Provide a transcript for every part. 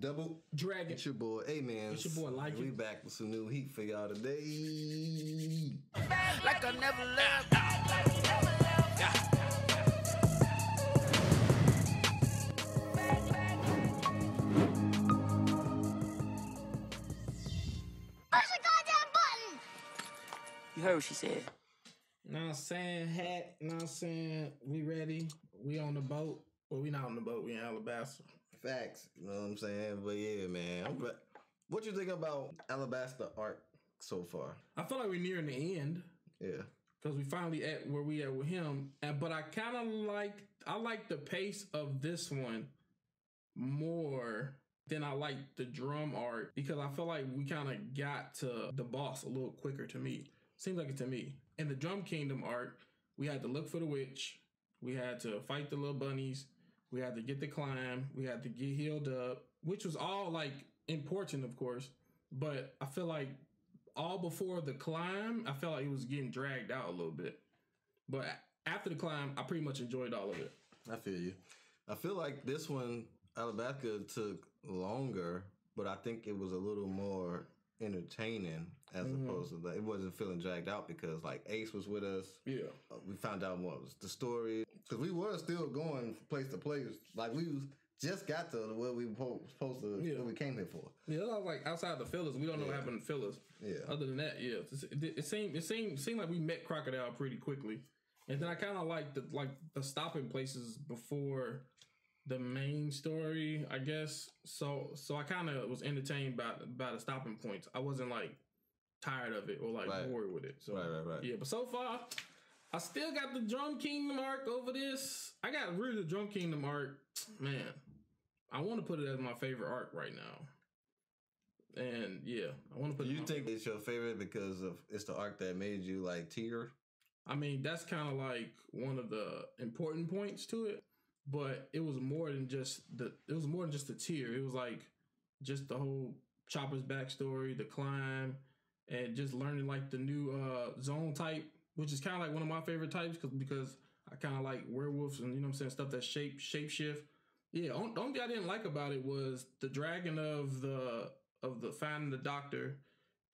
Double Dragon. It's your boy, hey man. It's your boy, Like We back with some new heat for y'all today. like I never left. Push the goddamn button! You heard what she said. Know what I'm saying? Hat, know what I'm saying? We ready. We on the boat. Well, we not on the boat. We in Alabasta. Facts, you know what I'm saying? But yeah, man. I'm re- what you think about Alabasta arc so far? I feel like we're nearing the end Yeah. because we finally at where we at with him. And but I kind of like I like the pace of this one more than I like the drum arc because I feel like we kind of got to the boss a little quicker to me. Seems like it to me. In the Drum Kingdom arc, we had to look for the witch. We had to fight the little bunnies. We had to get the climb. We had to get healed up, which was all like important, of course. But I feel like all before the climb, I felt like it was getting dragged out a little bit. But after the climb, I pretty much enjoyed all of it. I feel you. I feel like this one, Alabasta took longer, but I think it was a little more entertaining as Mhm. opposed to. It wasn't feeling dragged out because like Ace was with us. Yeah. Uh, we found out what was the story because we were still going place to place. Like we was just got to where we po- supposed to Yeah. what we came here for. Yeah, I was like outside the fillers, we don't know what happened to fillers. Yeah. Other than that, yeah, it, it seemed it seemed seemed like we met Crocodile pretty quickly, and then I kind of like the like the stopping places before the main story, I guess. So so I kind of was entertained by by the stopping points. I wasn't like tired of it or like Right. bored with it. So Right, right, right. yeah, but so far. I still got the Drum Kingdom arc over this. I got rid of the Drum Kingdom arc. Man, I want to put it as my favorite arc right now. And yeah, I want to put. You think it's your favorite because of it's the arc that made you like tear? I mean, that's kind of like one of the important points to it, but it was more than just the. It was more than just the tear. It was like just the whole Chopper's backstory, the climb, and just learning like the new uh Zoan type, which is kind of like one of my favorite types because because I kind of like werewolves and you know what I'm saying stuff that shape shape shift. Yeah, on- the only thing I didn't like about it was the dragon of the of the finding the doctor,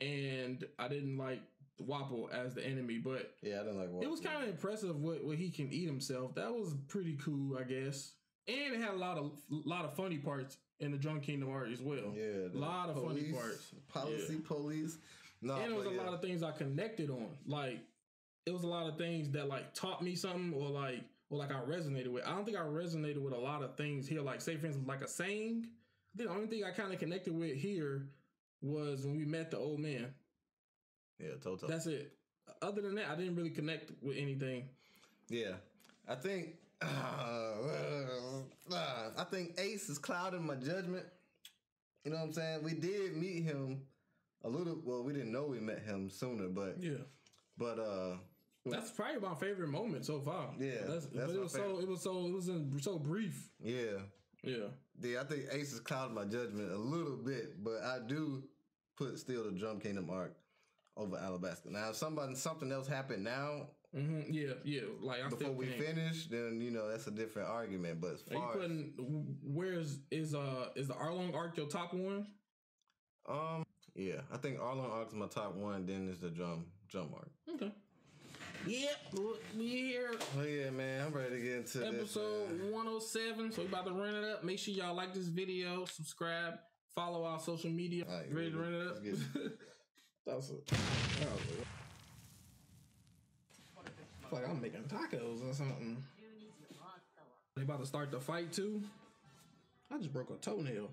and I didn't like Wapol as the enemy, but Yeah, I didn't like. it was kind of impressive what, what he can eat himself. That was pretty cool, I guess. And it had a lot of lot of funny parts in the Drum Kingdom arc as well. yeah, a lot of funny parts. policy police. No, and it was a yeah. lot of things I connected on. Like it was a lot of things that like taught me something or like or like I resonated with. I don't think I resonated with a lot of things here. Like say for instance, like a saying. The only thing I kind of connected with here was when we met the old man. yeah, total. That's it. Other than that, I didn't really connect with anything. Yeah, I think uh, I think Ace is clouding my judgment. You know what I'm saying? We did meet him a little. Well, we didn't know we met him sooner, but Yeah. but uh, That's probably my favorite moment so far. Yeah, that's, that's it was so it was so it was in, so brief. yeah, Yeah, yeah. I think Ace has clouded my judgment a little bit, but I do put still the Drum Kingdom arc over Alabasta. Now, if somebody something else happened now hmm yeah, yeah. Like I before we finish, then you know that's a different argument. But as far as, where's is uh is the Arlong arc your top one? um, yeah, I think Arlong arc is my top one. Then is the drum drum arc. Okay. Yep, we here. Oh yeah, man, I'm ready to get into this. Episode man. 107. So we about to run it up. Make sure y'all like this video, subscribe, follow our social media. All right, ready to run it up? get- let's That's it. That was it. I like I'm making tacos or something. They about to start the fight too. I just broke a toenail.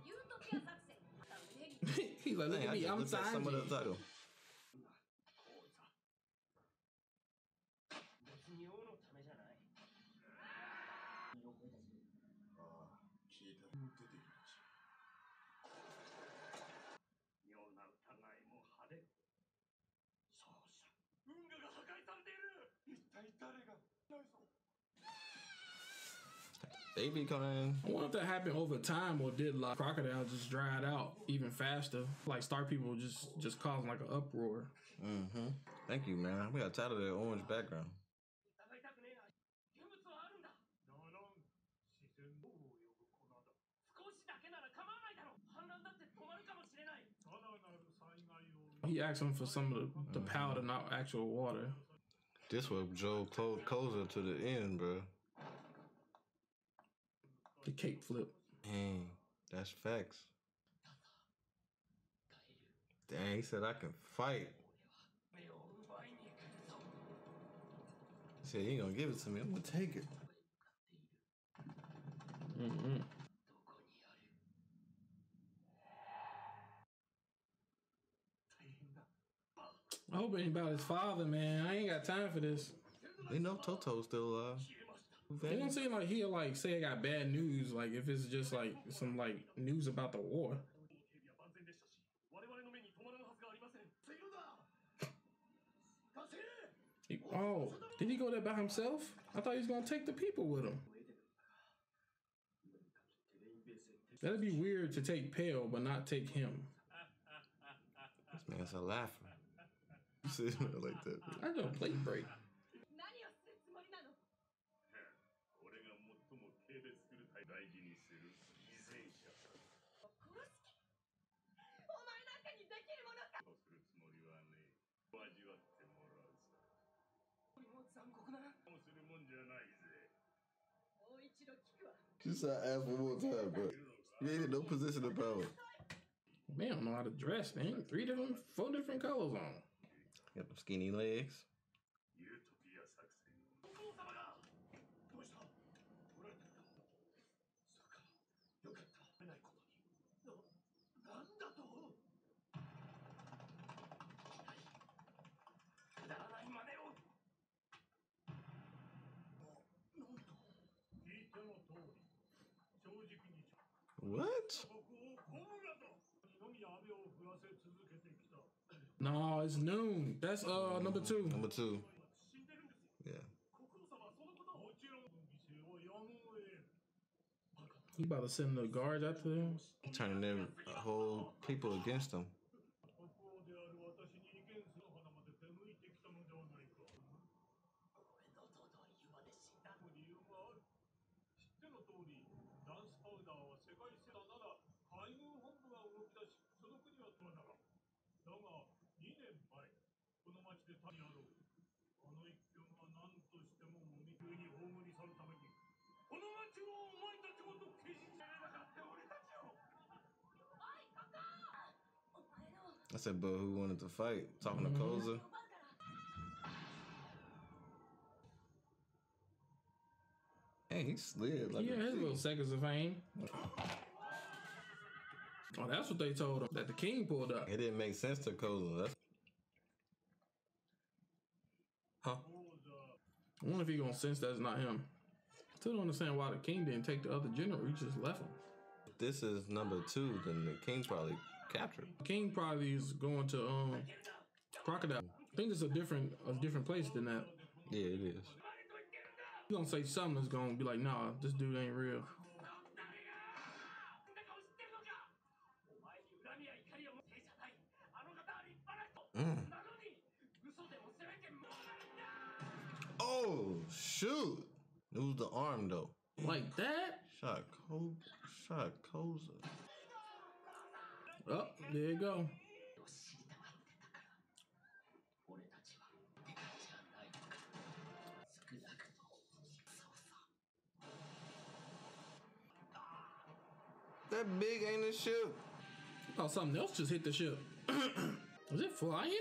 He's like, look Dang, at me, I'm looked at some of They be coming. I wonder if that happened over time or did like crocodiles just dried out even faster? Like star people just just causing like an uproar. Mm-hmm. Thank you, man. We got tired of the orange background. He asked him for some of the, the mm-hmm. powder, not actual water. This was Joe closer to the end, bro. The cape flip. Dang, that's facts. Dang, he said I can fight. He said, he ain't gonna give it to me. I'm gonna take it. Mm-hmm. I hope it ain't about his father, man. I ain't got time for this. They know Toto's still alive. That's don't say. Like he like say I got bad news. Like if it's just like some like news about the war. He, oh, did he go there by himself? I thought he was gonna take the people with him. That'd be weird to take Pell but not take him. This man's a laugher. You sit like that. I got a plate break. 残酷なもうするもんじゃないぜもう一度聞くわ She said, ask one more time, bro. You ain't in no position of power. Man, don't know how to dress. They ain't three different, four different colors on. Got them skinny legs. What? No, it's noon. That's uh number two. Number two. Yeah. He about to send the guards after them, Turning their uh, whole people against them. Said, but who wanted to fight? Talking to mm-hmm. Koza. Hey, he slid like Yeah, his little seconds of fame. Oh, that's what they told him. That the king pulled up. It didn't make sense to Koza. That's huh? I wonder if he gonna sense that's not him. Still don't understand why the king didn't take the other general. He just left him. If this is number two, then the king probably captured. King probably is going to um crocodile. I think it's a different a different place than that. Yeah, it is. You gonna say something that's gonna be like, nah, this dude ain't real. Mm. Oh shoot! It was the arm though. Like that? Shot Shot Koza. Oh, there you go. That big ain't a ship. Oh, something else just hit the ship. Is it flying?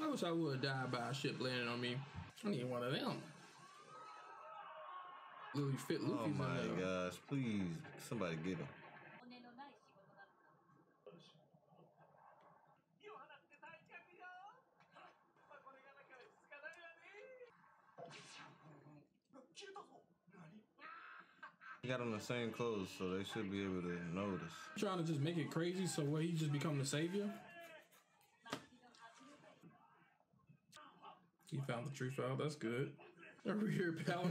I wish I would have died by a ship landing on me. I need one of them. Dude, fit oh Luffy's oh my in gosh! Please, somebody get him. He got on the same clothes, so they should be able to notice. Trying to just make it crazy, so where he just become the savior? He found the truth file. That's good. Over here, Pal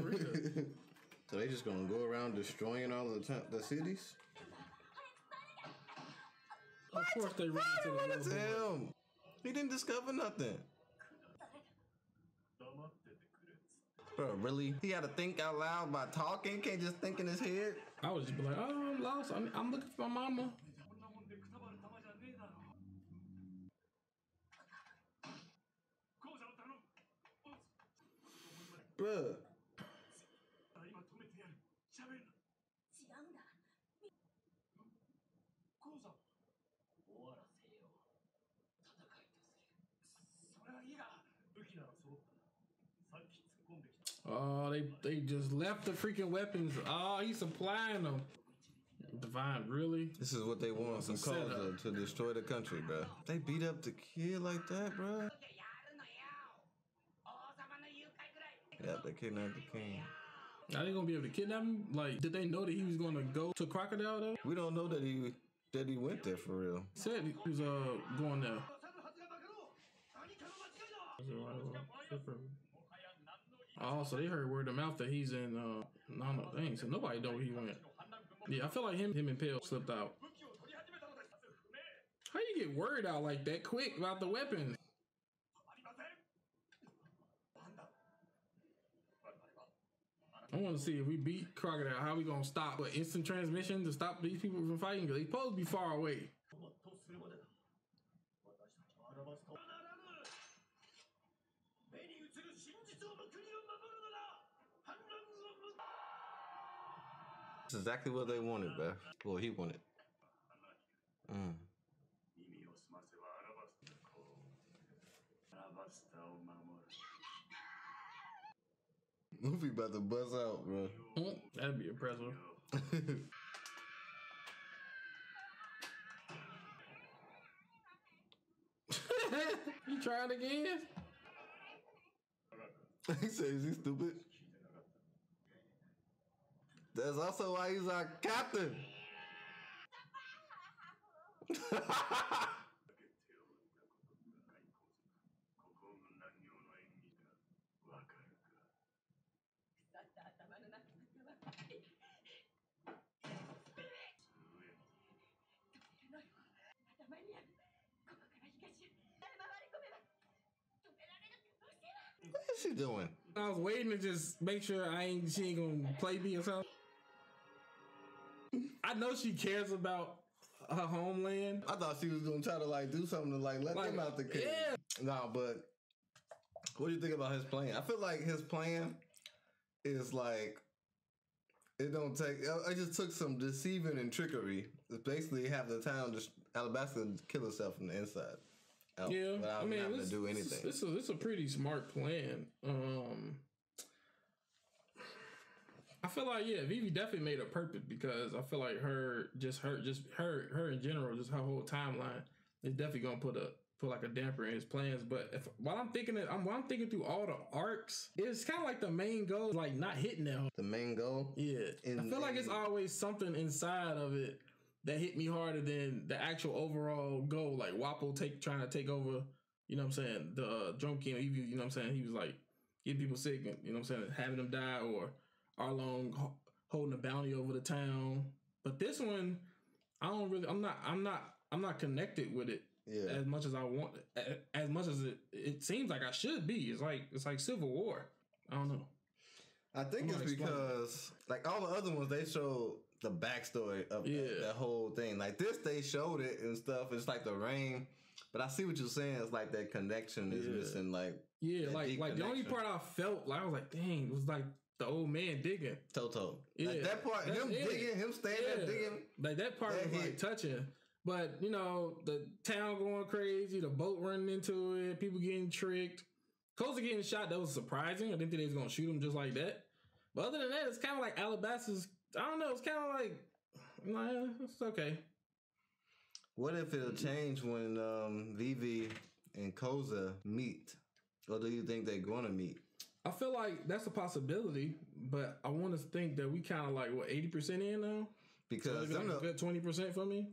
so they just gonna go around destroying all the t- the cities? What? Of course they ran into, the into him. He didn't discover nothing. Bro, really? He had to think out loud by talking. Can't just think in his head. I was just like, oh, I'm lost. I'm, I'm looking for my mama. Bruh, Oh, they they just left the freaking weapons. Oh, he's supplying them. Divine, really? This is what they want some Koza to destroy the country, bro. They beat up the kid like that, bro. Yeah, they kidnapped the king. Are they gonna be able to kidnap him? Like, did they know that he was gonna go to Crocodile though? We don't know that he that he went there for real. He said he was uh going there. Oh, so they heard word of mouth that he's in uh no no thing, so nobody know where he went. Yeah, I feel like him him and Pell slipped out. How you get word out like that quick about the weapons? I want to see if we beat Crocodile, how we gonna stop an instant transmission to stop these people from fighting? Cause they supposed to be far away. That's exactly what they wanted, bro. Well, he wanted. Mm. Luffy about to buzz out, bro. Hmm, that'd be impressive. you trying again? he says he's stupid. That's also why he's our captain. What is she doing? I was waiting to just make sure I ain't she ain't gonna play me or something. I know she cares about her homeland. I thought she was gonna try to like do something to like let Like, them out the cage. yeah. Nah, but what do you think about his plan? I feel like his plan is like it don't take. I just took some deceiving and trickery. to basically have the town just Alabasta kill herself from the inside. Out Yeah, without I mean, having this, to do anything. This, is this a pretty smart plan. Um, I feel like yeah, Vivi definitely made a purpose because I feel like her, just her, just her, her in general, just her whole timeline is definitely gonna put a put like a damper in his plans. But if while I'm thinking it, I'm while I'm thinking through all the arcs, it's kind of like the main goal, like not hitting them. the main goal. Yeah, I feel like it's always something inside of it that hit me harder than the actual overall goal. Like Wapol take trying to take over. You know what I'm saying? The uh, King, you know what I'm saying? He was like getting people sick, and, you know what I'm saying? Having them die, or Arlong ho- holding a bounty over the town. But this one, I don't really. I'm not. I'm not. I'm not connected with it Yeah. as much as I want. As much as it, it seems like I should be. It's like it's like Civil War. I don't know. I think I'm it's because like all the other ones, they showed the backstory of Yeah. that, that whole thing. Like this, they showed it and stuff. It's like the rain, but I see what you're saying. It's like that connection is Yeah. missing. Like Yeah, like like the only part I felt like I was like, dang, it was like the old man digging. Toto, Yeah. like that part, That's him it. digging, him standing Yeah. there digging. Like that part That was like touching. But you know, the town going crazy, the boat running into it, people getting tricked. Koza getting shot, that was surprising. I didn't think they was gonna shoot him just like that. But other than that, it's kind of like Alabasta's. I don't know. It's kind of like, nah, it's okay. What if it'll change when um, Vivi and Koza meet, or do you think they're gonna meet? I feel like that's a possibility, but I want to think that we kind of like what eighty percent in now. Because them like a good twenty percent for me.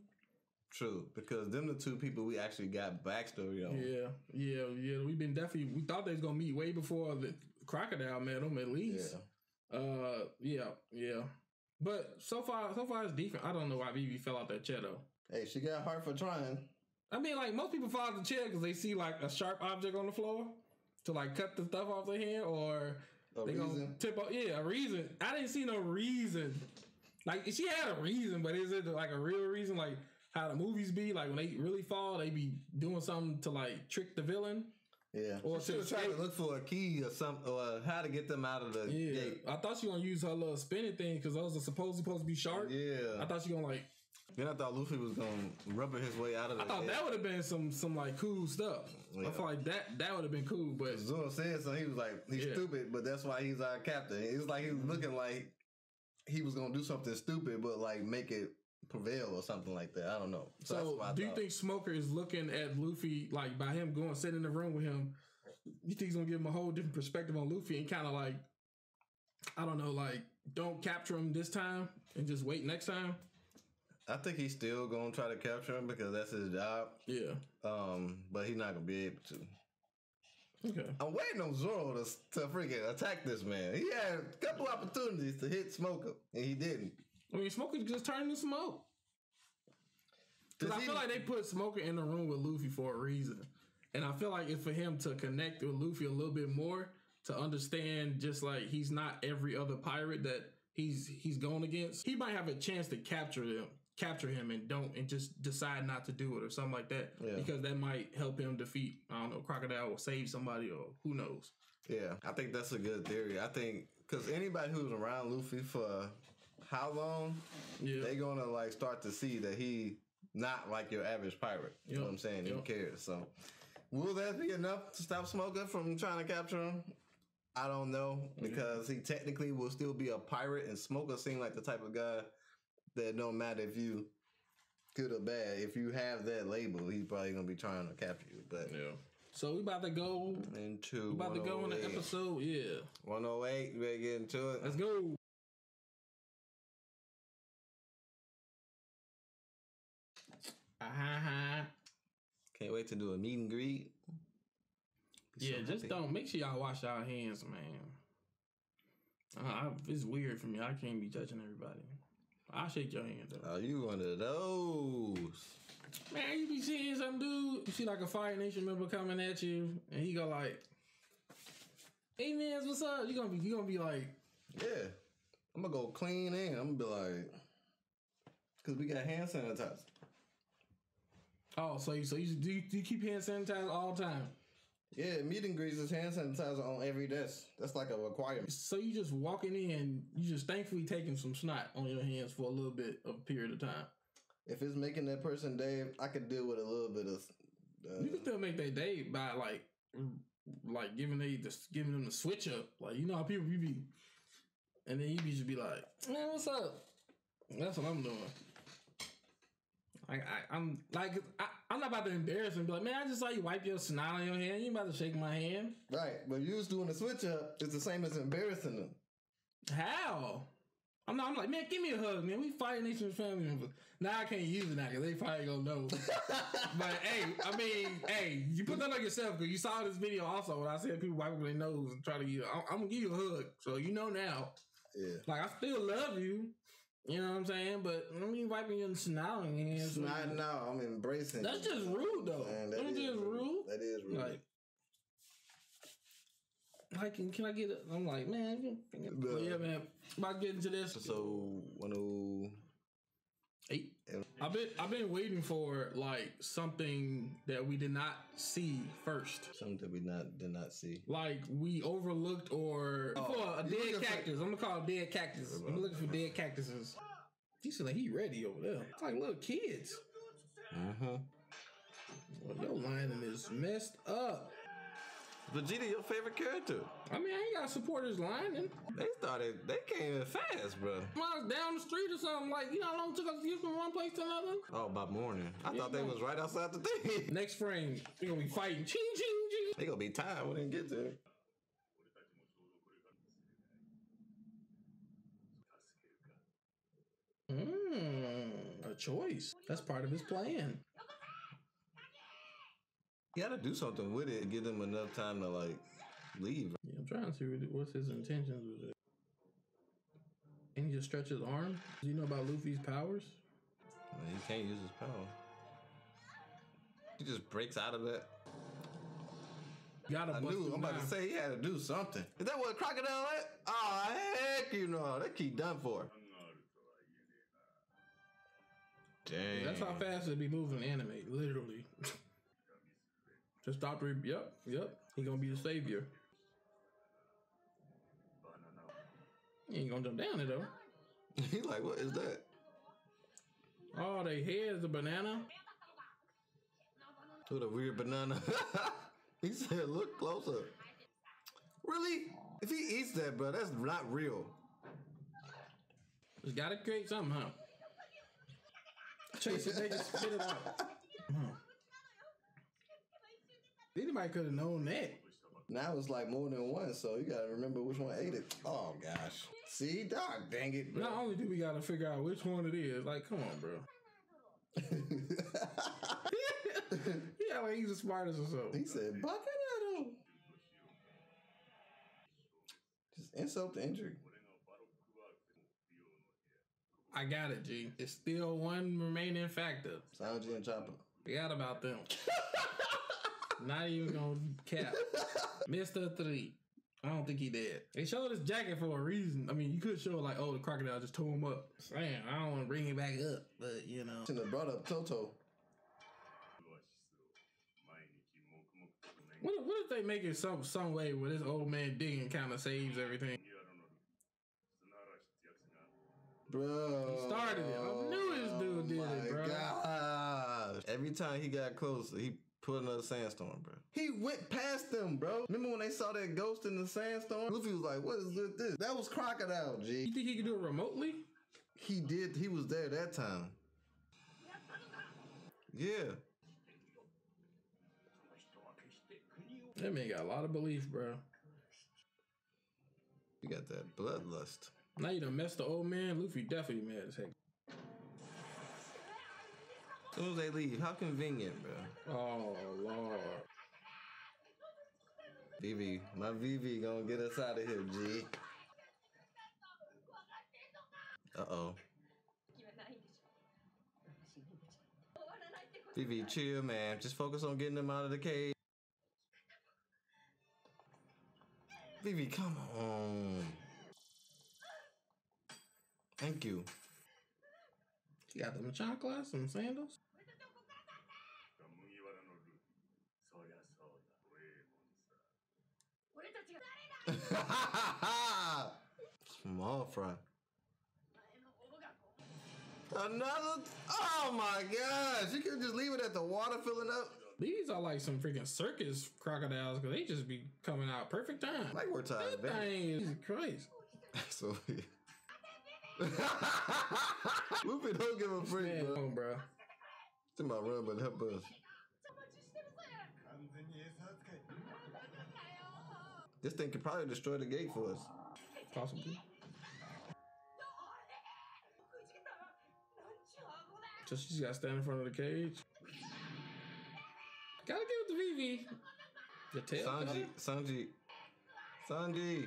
true, because them the two people we actually got backstory on. Yeah, yeah, yeah. We've been definitely. We thought they was gonna meet way before the crocodile met them at least. Uh, yeah, yeah. But so far, so far it's different. I don't know why Vivi fell out that chair though. Hey, she got heart for trying. I mean, like most people fall out the chair because they see like a sharp object on the floor to like cut the stuff off their hand, or A they gonna tip off? Yeah, a reason. I didn't see no reason. Like she had a reason, but is it like a real reason? Like how the movies be? Like when they really fall, they be doing something to like trick the villain. Yeah. Or Or to should have tried to look for a key or something, or how to get them out of the Yeah, gate. I thought she gonna use her little spinning thing because those are supposed supposed to be sharp. Yeah. I thought she gonna like. Then I thought Luffy was gonna rubber his way out of the I thought gate. that would have been some some like cool stuff. I Yeah. feel like that that would have been cool, but Zoro said so. He was like, he's Yeah. stupid, but that's why he's our captain. It was like he was looking like he was gonna do something stupid, but like make it prevail or something like that. I don't know. So, So, what I do you think Smoker is looking at Luffy like by him going sitting in the room with him? You think he's gonna give him a whole different perspective on Luffy and kind of like, I don't know, like don't capture him this time and just wait next time? I think he's still gonna try to capture him because that's his job. Yeah. Um, but he's not gonna be able to. Okay. I'm waiting on Zoro to, to freaking attack this man. He had a couple opportunities to hit Smoker, and he didn't. I mean, Smoker just turned into smoke. Because I feel like they put Smoker in the room with Luffy for a reason. And I feel like it's for him to connect with Luffy a little bit more to understand just like he's not every other pirate that he's he's going against. He might have a chance to capture him, capture him and don't and just decide not to do it or something like that. Yeah. Because that might help him defeat, I don't know, Crocodile or save somebody or who knows. Yeah, I think that's a good theory. I think because anybody who's around Luffy for how long, Yeah. they gonna like start to see that he not like your average pirate. You know what I'm saying? He Yep. cares. So, will that be enough to stop Smoker from trying to capture him? I don't know because he technically will still be a pirate, and Smoker seemed like the type of guy that no matter if you good or bad, if you have that label, he's probably gonna be trying to capture you. But Yeah. So we about to go into we about to go in the episode. Yeah. 108, you ready to get into it? Let's go. Uh-huh. Can't wait to do a meet and greet. Be so Yeah, just don't make sure y'all wash y'all hands, man. Uh, I, it's weird for me. I can't be judging everybody. I'll shake your hand though. Oh, you one of those. Man, you be seeing some dude, you see like a Fire Nation member coming at you, and he go like, "Hey man, what's up?" You gonna be, you gonna be like, Yeah. I'm gonna go clean in. I'm gonna be like, cause we got hand sanitizer. "Oh, so you, so you do, you, do you keep hand sanitizer all the time?" Yeah, meet and greets is hand sanitizer on every desk. That's like a requirement. So you just walking in, you just thankfully taking some snot on your hands for a little bit of a period of time. If it's making that person day, I could deal with a little bit of. Uh, You can still make their day by like, like giving they just giving them the switch up. Like you know how people you be, and then you be just be like, man, what's up? That's what I'm doing. Like I, I'm like I, I'm not about to embarrass him. Be like, man, I just saw you wipe your snot on your hand. You about to shake my hand. right, but you was doing the switch up. It's the same as embarrassing them. How? I'm not. I'm like, man, give me a hug, man. We Fire Nation family members. Now I can't use it now because they probably gonna know. but hey, I mean, hey, you put that on yourself because you saw this video also when I said people wiping their nose and try to. I'm, I'm gonna give you a hug, so you know now. Yeah. Like I still love you. You know what I'm saying? But I mean, wiping your snot on your hands. Not now. I'm embracing. That's just rude, though. Man, That's is just rude. That is rude. Like, like, can, can I get it? I'm like, man, yeah, man. About getting to this. so one oh. I've been I've been waiting for like something that we did not see first. something that we not did not see. Like we overlooked or Oh, for a dead looking for- cactus. I'm gonna call it dead cactus. I'm looking for dead cactuses. He said like he ready over there. It's like little kids. Uh-huh. Well, your lining is messed up. Vegeta, your favorite character. I mean, I ain't got supporters lining. They started. They came in fast, bro. Mine's down the street or something. Like, you know how long it took us to get from one place to another? Oh, by morning. I Yeah, thought they was right outside the thing. Next frame, we gonna be fighting. Ching, ching, ching. they gonna be tired when they get there. Mmm, a choice. That's part of his plan. You gotta do something with it. Give them enough time to like leave. Yeah, I'm trying to see what- what's his intentions with it. And he just stretch his arm. Do you know about Luffy's powers? Man, he can't use his power. He just breaks out of that. Gotta I bust knew. through I'm about to say he had to do something. Is that what a crocodile eh? at? Oh heck, you know that key done for. Dang. That's how fast it be moving in anime, literally. just stop. Re- yep, yep. He gonna be the savior. He ain't gonna jump down it though. he like, what is that? Oh, they head's a banana. With a weird banana. he said, look closer. Really? If he eats that, bro, that's not real. Just gotta create something, huh? Chase it, they just spit it out. Anybody could have known that. Now it's like more than one, so you gotta remember which one ate it. Oh gosh. See, dog, dang it, bro. Not only do we gotta figure out which one it is, like, come on, bro. yeah, like he's the smartest or something. he said, him. Just insult the injury. I got it, G. It's still one remaining factor. Sanji and Chopper. Forgot about them. Not even gonna cap. Mister Three. I don't think he did. They showed his jacket for a reason. I mean, you could show like, oh, the crocodile just tore him up. Damn, I don't want to bring him back up, but you know. Shouldn't have brought up Toto. What, what if they make it some some way where this old man digging kind of saves everything? Bro. He started it. I knew this dude did it, oh bro. Gosh. Every time he got close, he put another sandstorm, bro. He went past them, bro. Remember when they saw that ghost in the sandstorm? Luffy was like, what is this? That was Crocodile, G. You think he could do it remotely? He did. He was there that time. Yeah. That man got a lot of belief, bro. You got that bloodlust. Now you done messed the old man. Luffy definitely mad as heck. As soon as they leave, how convenient, bro. Oh lord. Vivi, my Vivi gonna get us out of here, G. Uh oh. Vivi, chill, man. Just focus on getting them out of the cage. Vivi, come on. Thank you. You got them chanclas and sandals? Small fry. Another. Oh my gosh! You could just leave it at the water filling up. These are like some freaking circus crocodiles because they just be coming out perfect time. Like we're tired. Jesus Christ! is crazy. Absolutely. Luffy don't give a freak, Man, bro. Bro. My room, but help us. This thing could probably destroy the gate for us. Possibly. So she's got to stand in front of the cage. Gotta get with the Vivi. The tail. Sanji. Sanji. Sanji.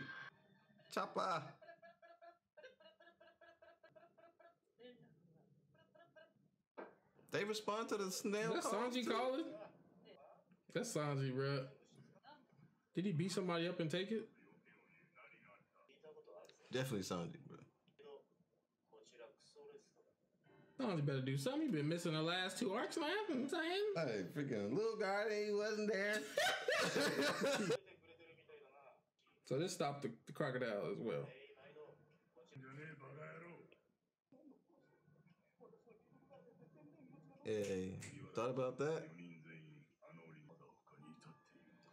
Chopper. They respond to the snail. That's Sanji calling. That's Sanji, bro. Did he beat somebody up and take it? Definitely Sanji, bro. Sanji better do something. You've been missing the last two arcs, man. I'm saying. Hey, freaking little guy, he wasn't there. so this stopped the, the crocodile as well. Hey, thought about that?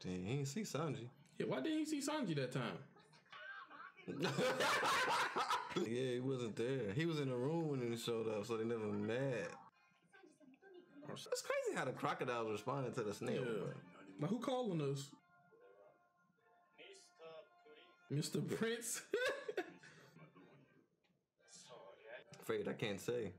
Dang, he didn't see Sanji. Yeah, why didn't he see Sanji that time? yeah, he wasn't there. He was in the room when he showed up, so they never met. It's crazy how the crocodiles responded to the snail. Yeah. Now who calling us? Mr. Prince. Afraid I can't say.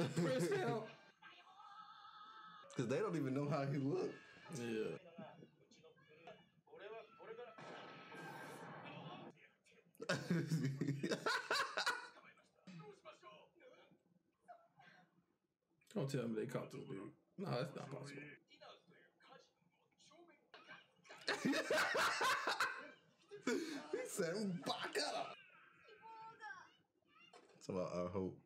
Cause they don't even know how he looked. Yeah. Don't tell me they caught this dude. No, that's not possible. he said, back up. About our hope.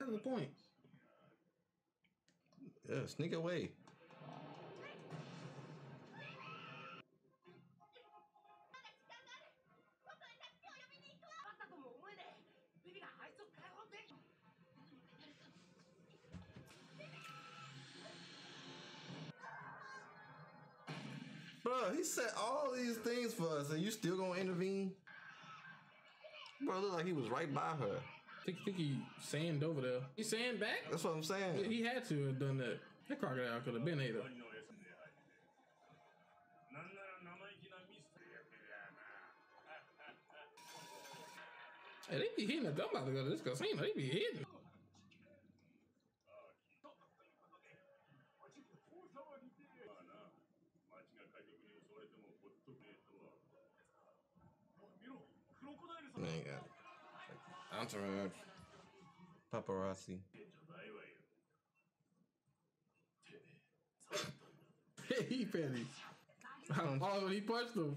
That's the point. Yeah, sneak away. Bro, he said all these things for us, and you still gonna intervene? Bro, look like he was right by her think, think he sand over there. He sand back? That's what I'm saying. He had to have done that. That crocodile could have been either. Hey, they be hitting the dumb about to go to this casino. They be hitting. Man, Entourage. Paparazzi. he petty. Oh, he punched him.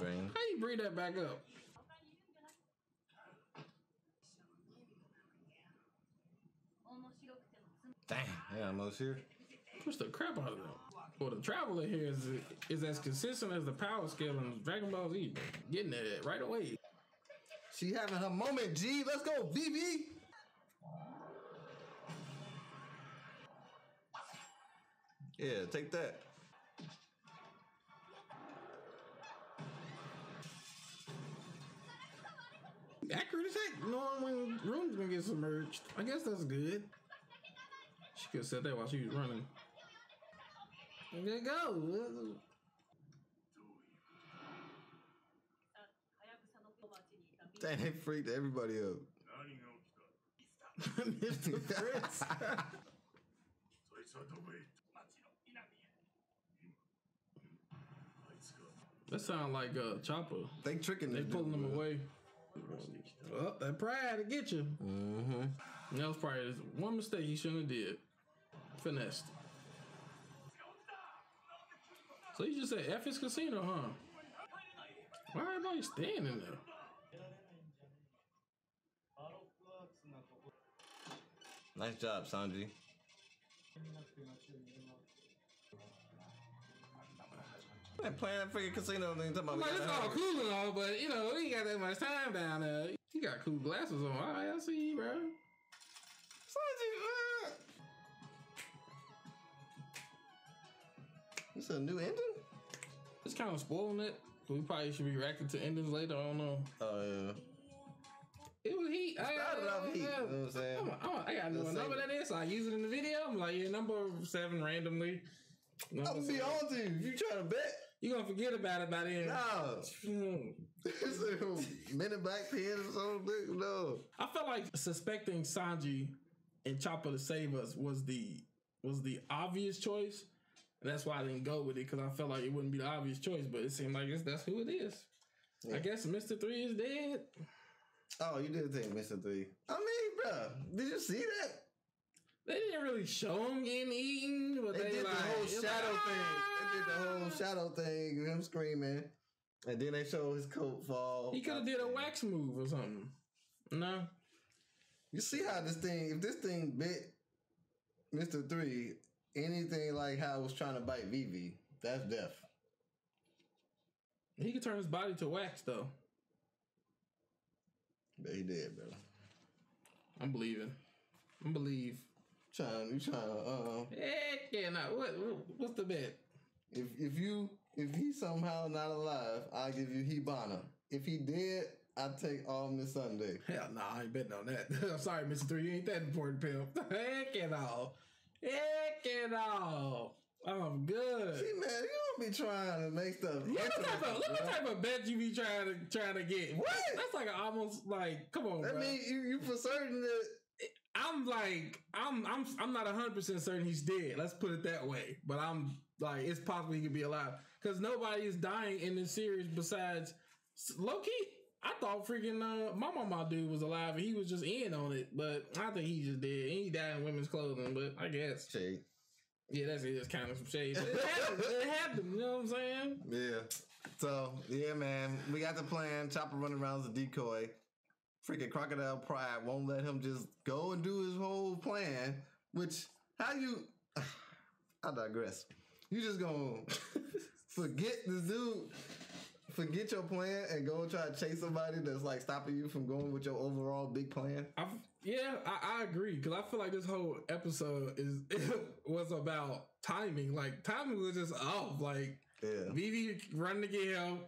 Bang. How you bring that back up? Dang, yeah, I'm almost here. Push the crap out of them. Well, the traveler here is is as consistent as the power scale in Dragon Ball Z. Getting it right away. She having her moment, G. Let's go, Vivi. Yeah, take that. Accurate as heck, knowing when rooms gonna get submerged. I guess that's good. She could have said that while she was running. There you go. Dang, they freaked everybody up. Mr. Fritz. That sound like a chopper. They tricking. They pulling them away. Oh, that pride to get you. Mm-hmm. That was probably one mistake he shouldn't have did. Finessed. So you just said F is casino, huh? Why everybody standing there? Nice job, Sanji. I ain't playing that freaking casino thing. Talking about like, it's all cool and all, but you know, we ain't got that much time down there. You got cool glasses on. All right, I see you, bro. Sanji, uh... This is a new ending? It's kind of spoiling it. We probably should be reacting to endings later. I don't know. Oh, yeah. It was heat. I, Started off uh, heat. You know what I'm saying? I'm, I know what number that is. So I use it in the video. I'm like, yeah, number seven randomly. Number I'm gonna be on to you. You trying to bet? You gonna forget about it by then. No. It's a Men in Black or something. No. I felt like suspecting Sanji and Chopper to save us was the was the obvious choice. And that's why I didn't go with it because I felt like it wouldn't be the obvious choice, but it seemed like it's, that's who it is. I guess Mr. Three is dead. Oh, you did think Mr. Three. I mean, bro, did you see that? They didn't really show him getting eaten, but They they, did like, the whole shadow like, thing. They did the whole "Ah!" shadow thing, him screaming. And then they show his coat fall. He could have did a wax move or something. No, You see how this thing, if this thing bit Mr. Three, anything like how it was trying to bite Vivi, that's death. he could turn his body to wax though. He did, bro. I'm believing. I'm believe. Trying, you trying to, uh, Heck yeah, nah. What, what what's the bet? if if you if he's somehow not alive, I'll give you Hibana. If he dead, I take all Miss Sunday. Hell no, I ain't betting on that. I'm sorry, Mr. Three, you ain't that important, pimp. Heck it all. Heck it all. I'm good. See, man, you don't be trying to make stuff. Look what type of look what type of bet you be trying to trying to get. What? That's like almost like come on, That bro. mean you, you for certain that I'm like I'm I'm I'm not hundred percent certain he's dead. Let's put it that way. But I'm like it's possible he could be alive because nobody is dying in this series besides Loki. I thought freaking uh, my mama dude was alive and he was just in on it, but I think he just dead. He died in women's clothing, but I guess shade. Yeah, that's it. It's kind of some shade. It happened. it happened. You know what I'm saying? Yeah. So yeah, man, we got the plan. Chopper running around as a decoy. freaking crocodile pride won't let him just go and do his whole plan. Which how you? I digress. You just gonna forget the dude, forget your plan, and go try to chase somebody that's like stopping you from going with your overall big plan. I, yeah, I, I agree because I feel like this whole episode is was about timing. Like timing was just off. Like Yeah. Vivi running to get him,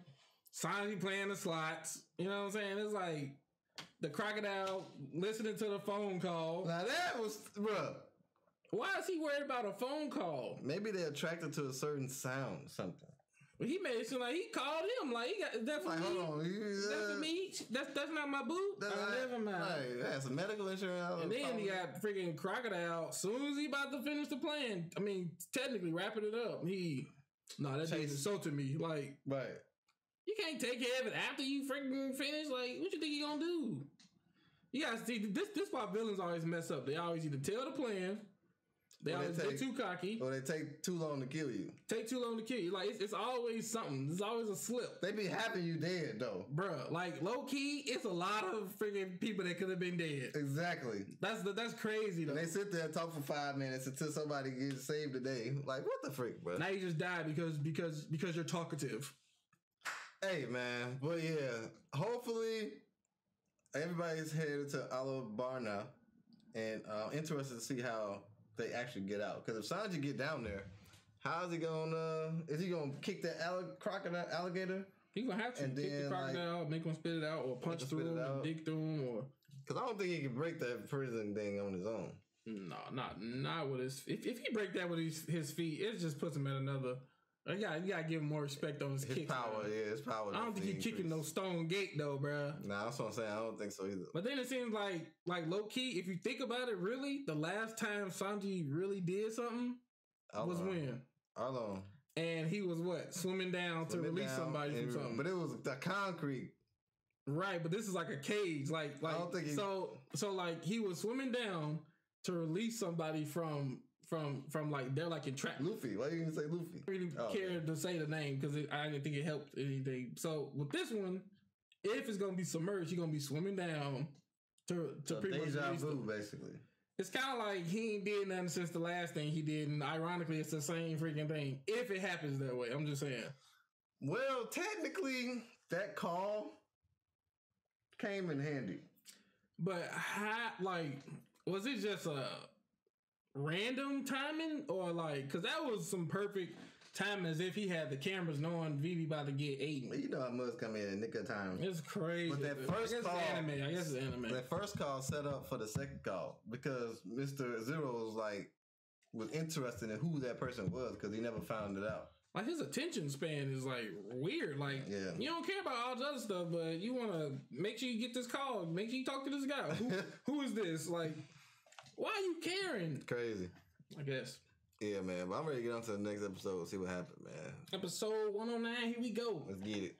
Sanji playing the slots. You know what I'm saying? It's like the crocodile listening to the phone call. Now that was, bruh. Why is he worried about a phone call? Maybe they're attracted to a certain sound, something. He made it seem like he called him. Like he got that's for Like, me. hold on, you, That's uh, me. That's that's not my boo. That, Uh, never mind. Right, that's medical insurance. And then he got freaking crocodile. Soon as he about to finish the plan, I mean, technically wrapping it up, he no, that dude insulted me. Like right. you can't take care of it after you freaking finish. Like what you think you gonna do? You guys see this. This why villains always mess up. They always either tell the plan. They Or they take- get too cocky. Or they take too long to kill you. Take too long to kill you. Like it's, it's always something. It's always a slip. They be having you dead though. Bruh, like low key, it's a lot of freaking people that could have been dead. Exactly. That's the, that's crazy though. And they sit there and talk for five minutes until somebody gets saved today. Like, what the freak, bro? Now you just die because because because you're talkative. Hey, man. But yeah, hopefully everybody's headed to Alabar now. And uh, interested to see how they actually get out. Because if Sanji get down there, how's he gonna? Uh, is he gonna kick that crocodile alligator? He gonna have to And kick the then, crocodile, out, make him spit it out, or punch through it him, or out. dig through him, or Because I don't think he can break that prison thing on his own. no, not not with his. If, if he break that with his, his feet, it just puts him at another. You gotta, you gotta give him more respect on his, His kicks. power, man. yeah, his power. I don't think he's kicking no stone gate though, bruh. Nah, that's what I'm saying. I don't think so either. But then it seems like like low key, if you think about it, really, the last time Sanji really did something was Hold on. when, on. and he was what swimming down to release down, somebody from something. But it was the concrete. Right, but this is like a cage. Like, like don't think he- so, so like he was swimming down to release somebody from from from like they're like entrapped. Luffy. Why you even say Luffy? I really oh, care to say the name because I didn't think it helped anything. So with this one, if it's gonna be submerged, he's gonna be swimming down to to So pretty much deja vu, them. basically. It's kind of like he ain't did nothing since the last thing he did, and ironically, it's the same freaking thing. If it happens that way, I'm just saying. Well, technically, that call came in handy. But how, like, was it just a random timing or like, cause that was some perfect timing as if he had the cameras knowing Vivi about to get eaten. you know I must come in a nick of time. It's crazy. But that first call- anime. I guess it's anime. That first call set up for the second call because Mr. Zero was like was interested in who that person was because he never found it out. Like his attention span is like weird. Like Yeah. you don't care about all the other stuff, but you want to make sure you get this call. Make sure you talk to this guy. Who, who is this? Like, why are you caring? Crazy. I guess Yeah, man. But I'm ready to get on to the next episode and see what happened, man. episode one hundred nine. Here we go. Let's get it.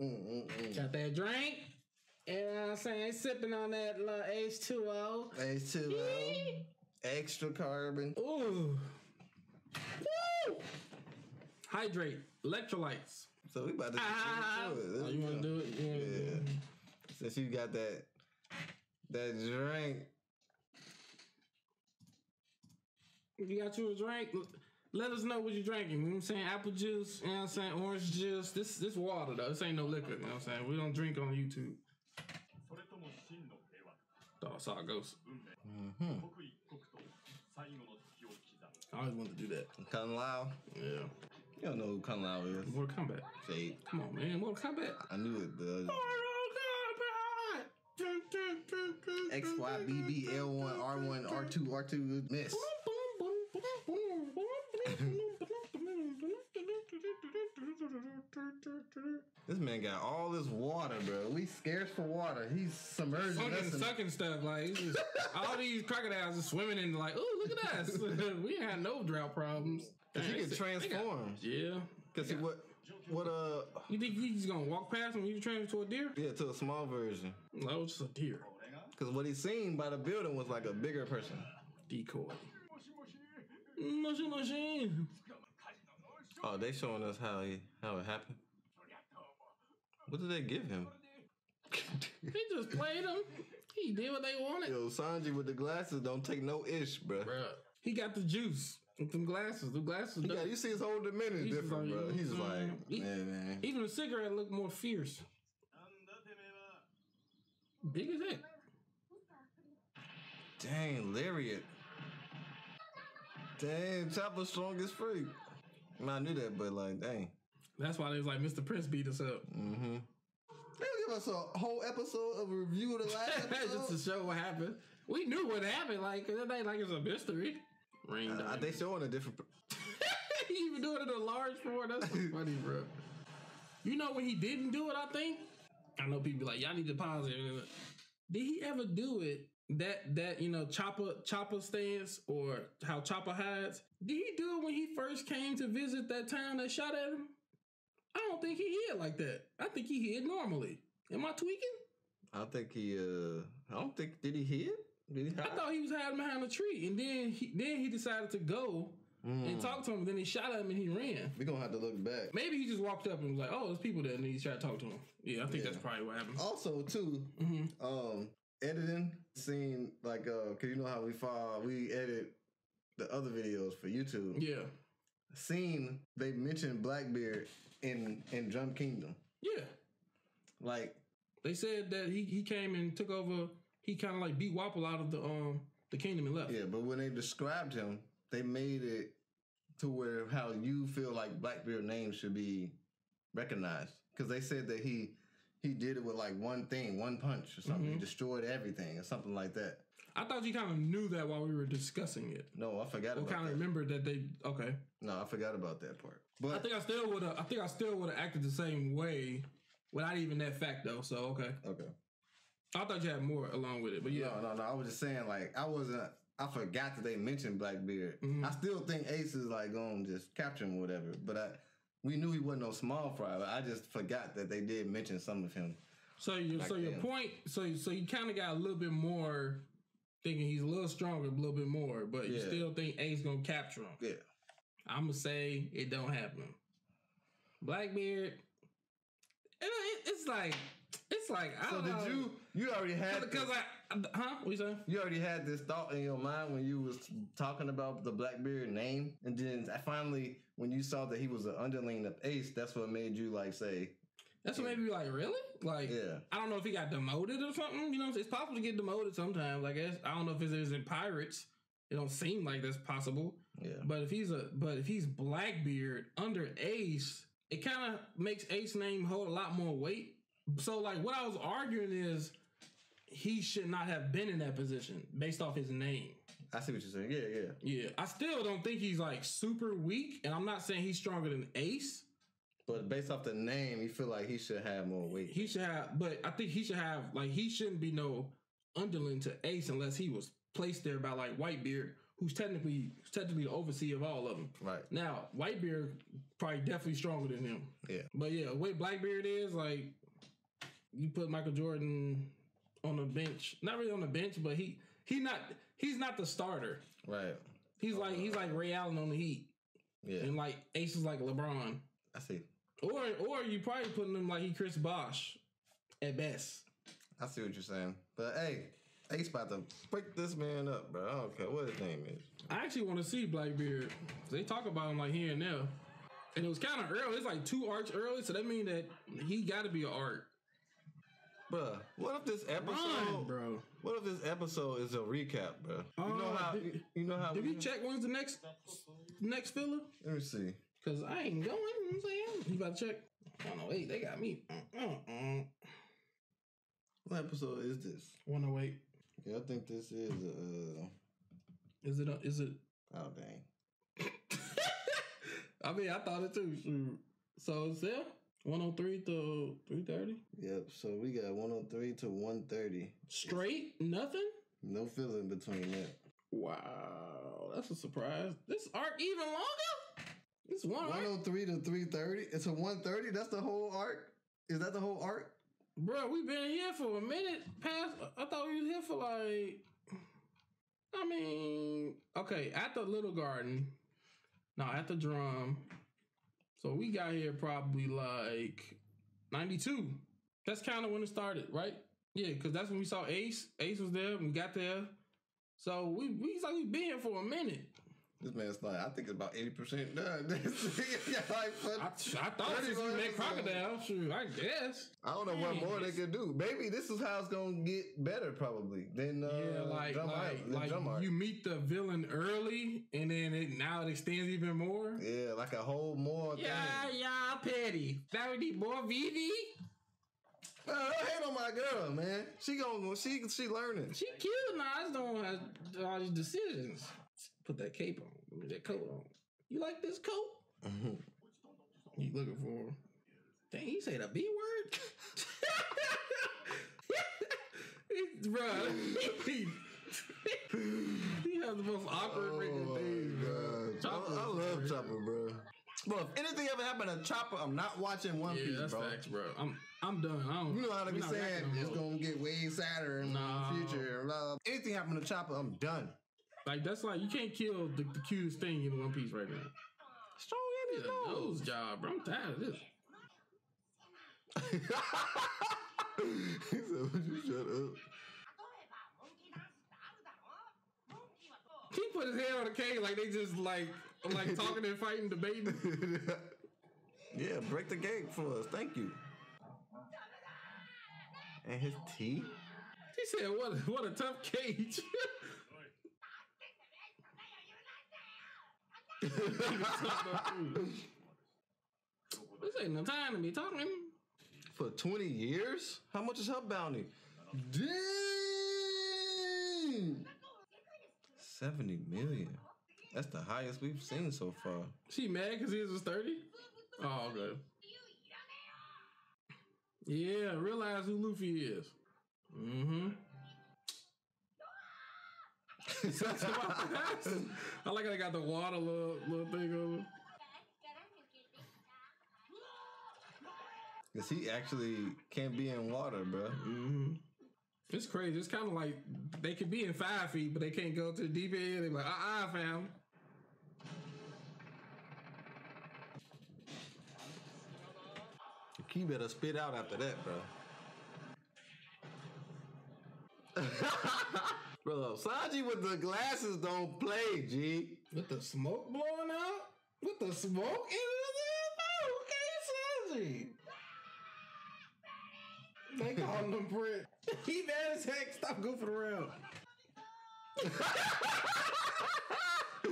Mm-mm-mm. Got that drink. You know what I'm saying? Sipping on that little H2O. H2O, extra carbon. Ooh. Woo! Hydrate. Electrolytes. So we about to uh, ah. do it. Oh, you want to do it? Yeah. yeah. Since you got that that drink. If you got you a drink, let us know what you're drinking. You know what I'm saying? Apple juice, you know what I'm saying? Orange juice. This this water though. This ain't no liquor, you know what I'm saying? We don't drink on YouTube. That's how it goes. Mm-hmm. I always wanted to do that. Kind of loud. Yeah. You don't know who Kung Lao is. Mortal Kombat. Shade. Come on, man. Mortal Kombat. I knew it. Dun, X, Y, B, B, L one, R one, R two, R two. Miss. This man got all this water, bro. We scarce for water. He's submerging us Sucking, in sucking stuff like just, all these crocodiles are swimming in like, oh look at us. we ain't had no drought problems. Cause he can transform. Yeah. Cause he what what uh You think he's gonna walk past him and you turn to a deer? yeah to a small version. No, it's just a deer. Cause what he seen by the building was like a bigger person. Decoy. Machine machine. Oh, they showing us how he how it happened. What did they give him? He just played him. He did what they wanted. Yo, Sanji with the glasses don't take no ish, bro. Bruh. He got the juice. Some them glasses, the glasses. Yeah, you see his whole demeanor he's different, like, bro. He's mm, like, yeah, man. Even the cigarette looked more fierce. Big as it. Dang, Lariat. Dang, Chopper's strongest freak. I, mean, I knew that, but like, dang. That's why they was like, Mr. Prince beat us up. Mm-hmm. They give us a whole episode of review of the last episode. Just to show what happened. We knew what happened. Like, it ain't like it's a mystery. Ring Uh, dime. they showing a different. he even doing it in a large form. That's so funny, bro. You know when he didn't do it, I think? I know people be like, y'all need to pause it. Did he ever do it? That that you know chopper chopper stance or how chopper hides? Did he do it when he first came to visit that town that shot at him? I don't think he hid like that. I think he hid normally. Am I tweaking? I think he. uh I don't think did he hit? I thought he was hiding behind a tree, and then he then he decided to go Mm. and talk to him. Then he shot at him and he ran. We're gonna have to look back. Maybe he just walked up and was like, "Oh, there's people there," and he tried to talk to him. Yeah, I think Yeah. that's probably what happened. Also, too, hmm um, editing scene like uh, cause you know how we file we edit the other videos for YouTube. Yeah, Scene they mentioned Blackbeard in in Drum Kingdom. yeah. Like They said that he he came and took over. He kind of like beat Wapol out of the um the kingdom and left. Yeah, but when they described him, they made it to where how you feel like Blackbeard name should be recognized. Because they said that he he did it with like one thing, one punch or something. He Mhm. destroyed everything or something like that. I thought you kind of knew that while we were discussing it. No, I forgot Or kind of remembered that they okay. No, I forgot about that part. But I think I still would have. I think I still would have acted the same way without even that fact though. So okay. okay. I thought you had more along with it, but yeah. No, no, no. I was just saying like I wasn't. I forgot that they mentioned Blackbeard. Mhm. I still think Ace is like going to just capture him or whatever. But I. We knew he wasn't no small fry, but I just forgot that they did mention some of him. So your so your then. point. So so you kind of got a little bit more thinking he's a little stronger, a little bit more, but you still think Ace gonna capture him. Yeah. I'm gonna say it don't happen. Blackbeard, it, it, it's like it's like I So don't did know. you? You already had Because I, huh? What you saying? you already had this thought in your mind when you was talking about the Blackbeard name, and then finally when you saw that he was an underling of Ace, that's what made you like say, That's what made me be like, really? Like, yeah, I don't know if he got demoted or something. You know, it's possible to get demoted sometimes. I guess I don't know if it is in Pirates. It don't seem like that's possible. yeah, But if he's a but if he's Blackbeard under Ace, it kind of makes Ace name hold a lot more weight. So like what I was arguing is he should not have been in that position based off his name. I see what you're saying. Yeah, yeah, Yeah, I still don't think he's like super weak, and I'm not saying he's stronger than Ace. but based off the name, you feel like he should have more weight. He should have, but I think he should have like he shouldn't be no underling to Ace unless he was placed there by like Whitebeard, who's technically technically the overseer of all of them. right? Now, Whitebeard probably definitely stronger than him. Yeah. But yeah, the way Blackbeard is, like, you put Michael Jordan on the bench. Not really on the bench, but he he not he's not the starter. Right. He's like he's like Ray Allen on the Heat. Yeah, And like Ace is like LeBron. I see. Or or you probably putting him like he Chris Bosh at best. I see what you're saying. But hey, Ace about to break this man up, bro. I don't care what his name is. I actually want to see Blackbeard. They talk about him like here and there. And it was kind of early. It's like two arcs early, so that means that he got to be an arc. Bruh, what if this episode, Run, bro. what if this episode is a recap, bro? You know Uh, how, did- you, know how. Did we- we check when's the next next filler? Let me see. Cause I ain't going. You know I'm saying you about to check. Oh no, wait, they got me. Mm-mm-mm. What episode is this? 108. Yeah, I think this is. Uh, Is it? A, is it? oh dang. I mean, I thought it too. So there. 103 to 330. Yep. So we got 103 to 130. Straight, nothing. No feeling between that. Wow, that's a surprise. This arc even longer. This one arc, 103 to 330. It's a 130. That's the whole arc. Is that the whole arc? bro. We've been here for a minute. Past, I thought we was here for like. I mean, okay, at the Little Garden. No, at the drum. So we got here probably like 92. That's kind of when it started, right? Yeah, because that's when we saw Ace. Ace was there. We got there. So we we like we've been here for a minute. This man's like, I think it's about eighty percent done. yeah, like, but I, I thought Thirty since we more met episodes. Crocodile, sure, I guess. I don't know what more they could do. Maybe this is how it's gonna get better, probably Then, uh, yeah, like Drum like than like Drum arc. you meet the villain early, and then it now it extends even more. Yeah, like a whole more Yeah, thing. yeah, petty. That we need more Vivi. Uh, don't hate on my girl, man. She gonna she she learning. She cute. Nas don't have all these decisions. Put that cape on. Put that coat on. You like this coat? Mm-hmm. You looking for? Dang, he said the B word. Bruh, he, he has the most awkward Oh freaking my thing, bro. God. I, I love Chopper, bro. Bro, if anything ever happened to Chopper, I'm not watching One Yeah, Piece, that's bro. facts, bro. I'm I'm done. I don't. You know how to be not saying it's gonna get way sadder in No. the future. Blah, blah. Anything happen to Chopper, I'm done. Like that's like you can't kill the, the cutest thing in One Piece right now. Strong in his nose. nose job, bro. I'm tired of this. he said, "Would you shut up?" He put his hand on the cage like they just like like talking and fighting, debating. yeah, break the gate for us. Thank you. And his teeth. He said, "What? What a tough cage." this ain't no time to be talking. For 20 years? How much is her bounty? Dang! 70 million. That's the highest we've seen so far. She mad because his was thirty. Oh, okay. Yeah, realize who Luffy is. Mm-hmm. I like how they got the water little little thing over. Because he actually can't be in water, bro. Mm-hmm. It's crazy. It's kind of like they could be in five feet, but they can't go to the deep end. They're like, uh uh fam. The key better spit out after that, bro. bro, Sanji with the glasses don't play, G. With the smoke blowing out? With the smoke in his Okay, Sanji. They calling him Prince. he mad as heck. Stop goofing around.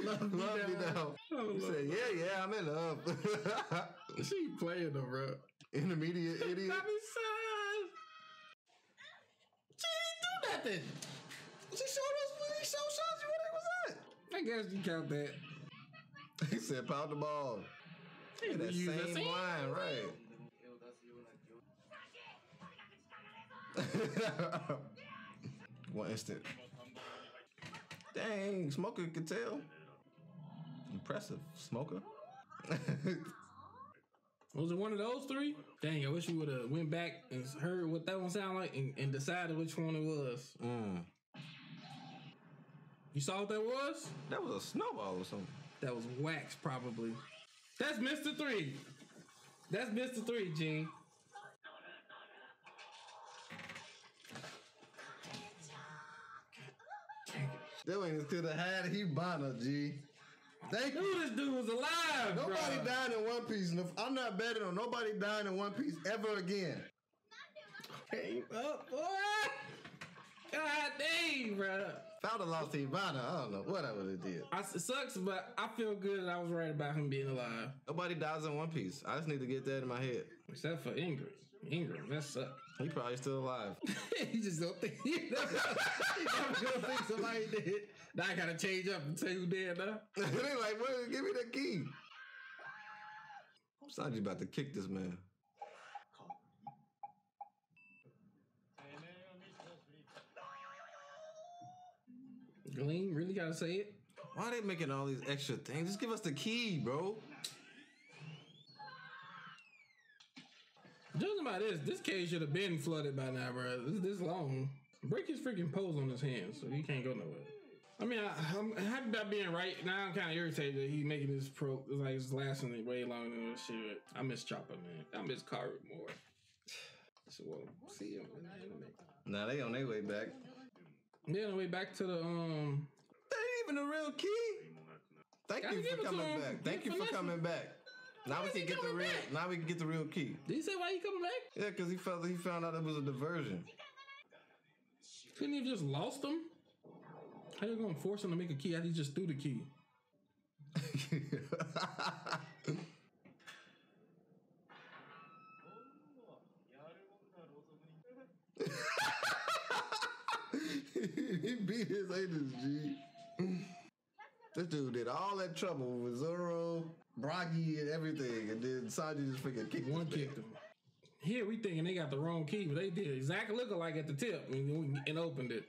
Love me now. Oh, He Lord. said, yeah, yeah, I'm in love. She playing though, bro. Intermediate idiot. Stop son. She didn't do nothing. She showed us. Showed, you what it was at. I guess you count that. He said, "Pop the ball." That same, same line, right? One instant. Dang, Smoker could tell. Impressive, Smoker. Was it one of those three? Dang, I wish you would have went back and heard what that one sounded like and, and, decided which one it was. Mm. You saw what that was? That was a snowball or something. That was wax, probably. That's Mr. Three. That's Mr. Three, Gene. That ain't could have had Hibana, G. Thank Knew you. this dude was alive. Nobody bruh. died in One Piece. I'm not betting on nobody dying in One Piece ever again. Came up, boy. God dang, bro. If I would have lost to Hibana, I don't know what I would have did. I, it sucks, but I feel good that I was right about him being alive. Nobody dies in One Piece. I just need to get that in my head. Except for Igaram. Igaram, that sucks. He probably still alive. he just don't think he never, he never gonna think somebody did. Now I gotta change up and say who did now. they like, well, give me the key. Sanji about to kick this man. Gleam, really gotta say it? Why are they making all these extra things? Just give us the key, bro. Judging by this, this cage should have been flooded by now, bro. This this long. Break his freaking pose on his hands so he can't go nowhere. I mean, I, I'm happy about being right. Now I'm kind of irritated that he's making this pro like it's lasting way longer than this shit. I miss Chopper, man. I miss Carrot more. So we'll see him in the anime. Now they on their way back. Yeah, on the way back to the um. That ain't even a real key. Thank Gotta you give for it to coming him. back. Give Thank you for coming back. Now Why we is can get the coming real. back? Now we can get the real key. Did he say why he coming back? Yeah, because he felt he found out it was a diversion. Couldn't he have just lost him? How you gonna force him to make a key How he just threw the key? he beat his haters, G. This dude did all that trouble with Zoro, Brogy, and everything, and then Sanji just freaking kicked One his kicked him. Here we thinking they got the wrong key, but they did exactly look alike at the tip and, and opened it.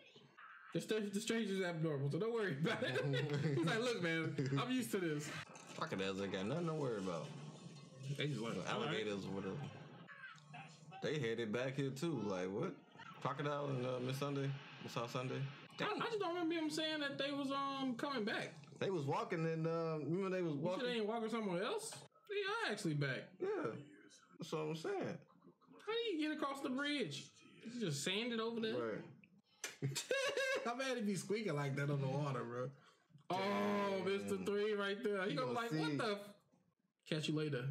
The, st- the stranger's abnormal, so don't worry about it. He's like, look, man, I'm used to this. Crocodiles ain't got nothing to worry about. They just like Alligators or whatever. They headed back here too. Like what? Crocodile and uh, Miss Sunday, Miss South Sunday. I, I just don't remember him saying that they was um coming back. They was walking and uh, remember they was You walking. sure they ain't walking somewhere else? They are actually back. Yeah, that's what I'm saying. How do you get across the bridge? You just sand it over there? Right. How bad if he squeaking like that on the water, bro? Oh, Mr. Three right there. He You gonna be like, see. what the? F-? Catch you later.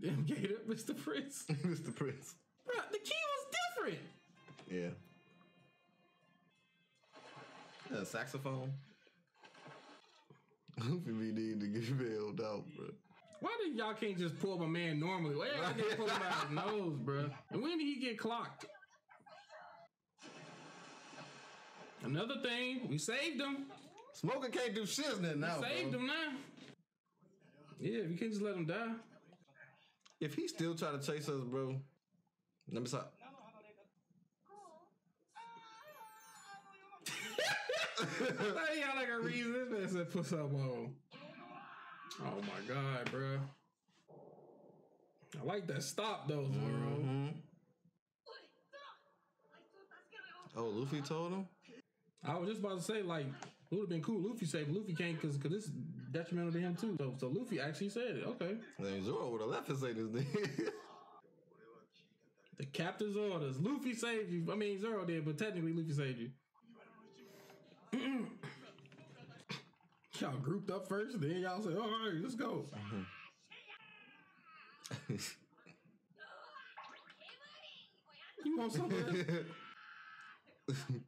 Damn Gator, Mr. Prince. Mr. Prince. Bro, the key was different. Yeah. Yeah, saxophone. Luffy be need to get bailed out, bro. Why did y'all can't just pull my man normally? Why y'all gotta pull him out his nose, bro? And when did he get clocked? Another thing, we saved him. Smoker can't do shit shiznit now, saved bro. him now. Yeah, you can't just let him die. If he still try to chase us, bro, let me stop. he got like a reason. This man said put something on. Oh my god, bro. I like that stop though, Zoro. hmm Oh, Luffy told him? I was just about to say like it would have been cool. Luffy said but Luffy can't because because it's detrimental to him too. So so Luffy actually said it. Okay. Then Zoro would have left and say this thing. The captain's orders. Luffy saved you. I mean Zoro did, but technically Luffy saved you. Y'all grouped up first, then y'all said, all right, let's go. Mm-hmm. You want something?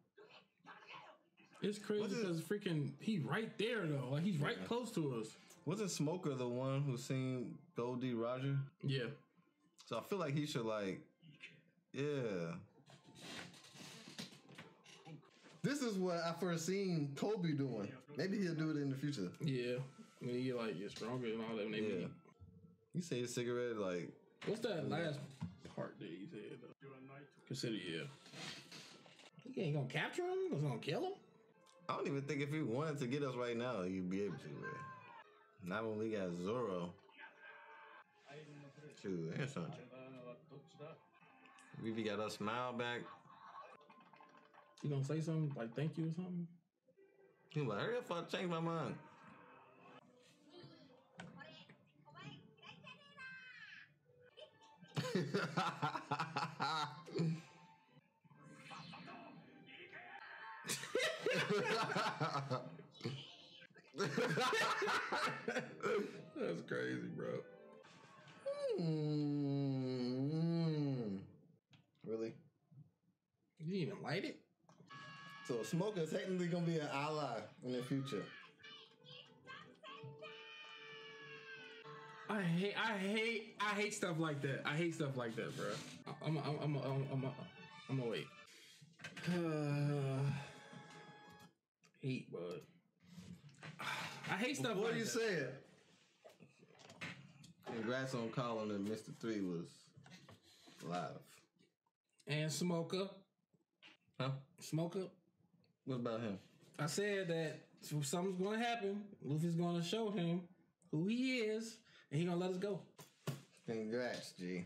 It's crazy What is- because freaking he right there though. Like he's right close to us. Wasn't Smoker the one who seen Gol D. Roger? Yeah. So I feel like he should like, yeah. This is what I first seen Kobe doing. Maybe he'll do it in the future. Yeah, when you get like you're stronger and all that. When yeah. You say a cigarette like. What's that last part that he said? Though? Consider yeah. He ain't gonna capture him. He's gonna kill him. I don't even think if he wanted to get us right now, he'd be able to. Man. Not when we got Zoro. Shoot, that's something. We got us smile back. He gonna say something like thank you or something? He like, hurry up, I changed my mind. That's crazy, bro. Mm. Really? You didn't even light it? So Smoker is technically gonna be an ally in the future. I hate, I hate, I hate stuff like that. I hate stuff like that, bro. I'm, I'm, I'm, I'm, I'm, I'm gonna wait. hate, bud. I hate stuff What like do you that. say it? Congrats on calling that Mr. Three was live. And Smoker, Huh? Smoker. What about him? I said that something's gonna happen. Luffy's gonna show him who he is, and he gonna let us go. Congrats, G.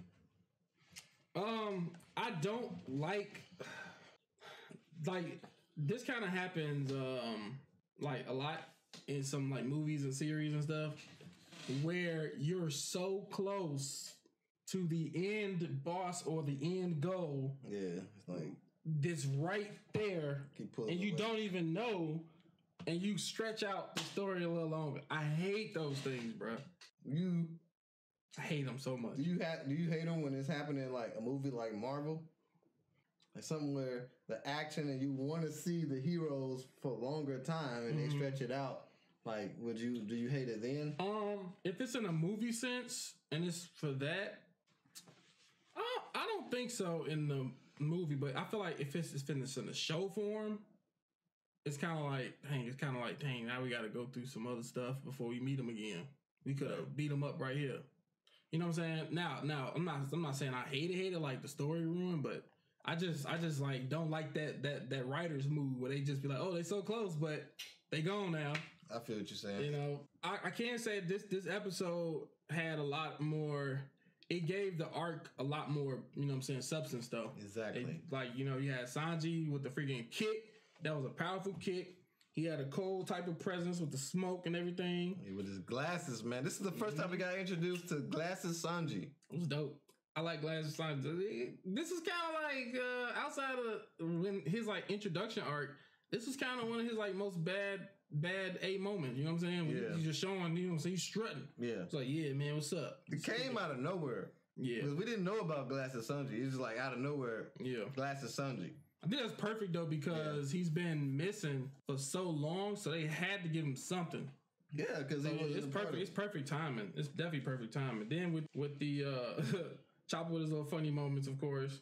Um, I don't like like this kind of happens um like a lot in some like movies and series and stuff, where you're so close to the end boss or the end goal Yeah, it's like that's right there, and you away. don't even know, and you stretch out the story a little longer. I hate those things, bro. You I hate them so much. do you have do you hate them when it's happening like a movie like Marvel? Like something where the action and you want to see the heroes for longer time and they Mhm. stretch it out. Like, would you do you hate it then? Um, if it's in a movie sense and it's for that, I don't, I don't think so in the movie. But I feel like if it's, if it's in the show form, it's kind of like, dang, it's kind of like, dang, now we got to go through some other stuff before we meet him again. We could have beat him up right here. You know what I'm saying? Now, now I'm not, I'm not saying I hate it, hate it like the story ruined, but I just, I just like don't like that that that writer's move where they just be like, oh, they so close, but they gone now. I feel what you're saying. You know, I, I can say this this episode had a lot more. It gave the arc a lot more, you know what I'm saying, substance though. exactly. It- like, you know, you had Sanji with the freaking kick. That was a powerful kick. He had a cold type of presence with the smoke and everything. Yeah, with his glasses, man. This is the 1st time we got introduced to glasses Sanji. It was dope. I like Glasses Sanji. This is kind of like uh, outside of when his like introduction arc. This was kind of one of his like most bad bad A moments. You know what I'm saying? Yeah. He's just showing, you know, what I'm saying he's strutting. Yeah. It's like, yeah, man, what's up? It came out of nowhere. Yeah, Because we didn't know about glasses Sanji. It's just like out of nowhere, yeah. glasses Sanji. I think that's perfect though because he's been missing for so long, so they had to give him something. Yeah, because So it's perfect. It's perfect timing. It's definitely perfect timing. Then with with the uh Chopper with his little funny moments, of course.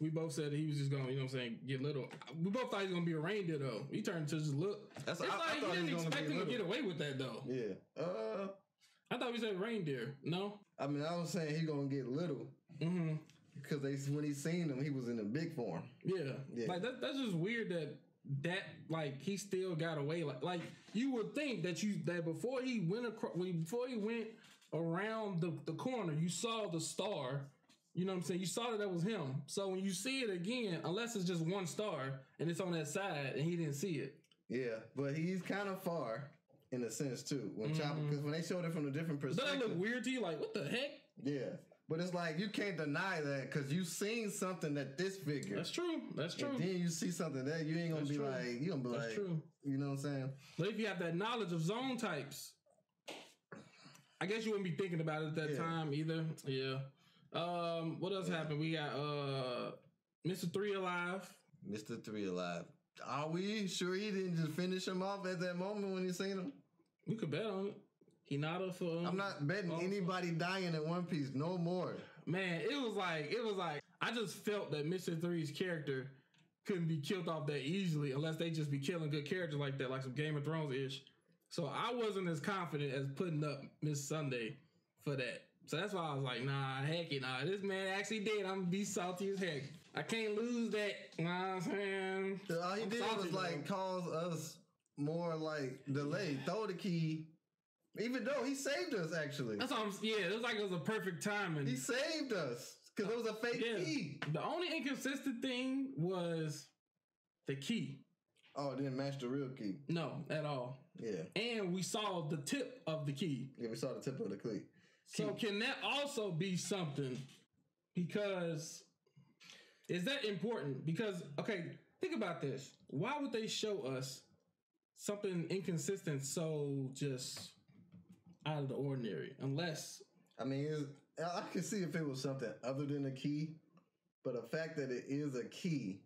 We both said he was just gonna, you know what I'm saying, get little. We both thought he was gonna be a reindeer though. He turned to just look. That's It's I, I like thought he didn't expect him to get away with that though. Yeah. Uh, I thought we said reindeer. No. I mean, I was saying he gonna get little Mm-hmm. because they when he seen him, he was in a big form. Yeah. Yeah. Like that, that's just weird that that like he still got away. Like like you would think that you that before he went across before he went around the, the corner, you saw the star. You know what I'm saying? You saw that that was him. So when you see it again, unless it's just one star and it's on that side and he didn't see it. Yeah, but he's kind of far in a sense too. When Chopper, Mhm. because when they showed it from a different perspective, Does that look weird to you? Like, what the heck? yeah. But it's like you can't deny that because you seen something that this figure. That's true. That's true. And then you see something that you ain't gonna That's be true. like, you gonna be That's like, true. you know what I'm saying? But if you have that knowledge of Zoan types, I guess you wouldn't be thinking about it at that Yeah. time either. Yeah. Um, what else happened? We got uh Mr. Three alive. Mr. Three alive. Are we sure he didn't just finish him off at that moment when he seen him? We could bet on it. Hinata for him. I'm not betting Oh. anybody dying in One Piece no more. man, it was like it was like I just felt that Mr. Three's character couldn't be killed off that easily unless they just be killing good characters like that, like some Game of Thrones ish. So I wasn't as confident as putting up Miss Sunday for that. So that's why I was like, nah, heck it, nah. This man actually did. I'm gonna be salty as heck. I can't lose that. You know what I'm saying? All he I'm did salty, was like cause us more like delay. Throw the key. Even though he saved us actually. That's what I'm. Yeah, it was like it was a perfect timing. He saved us. Because it was a fake Yeah. key. The only inconsistent thing was the key. Oh, it didn't match the real key. No, at all. Yeah. And we saw the tip of the key. Yeah, we saw the tip of the key. So can that also be something? Because is that important? Because okay, think about this. Why would they show us something inconsistent so just out of the ordinary? Unless I mean, I can see if it was something other than a key, but the fact that it is a key,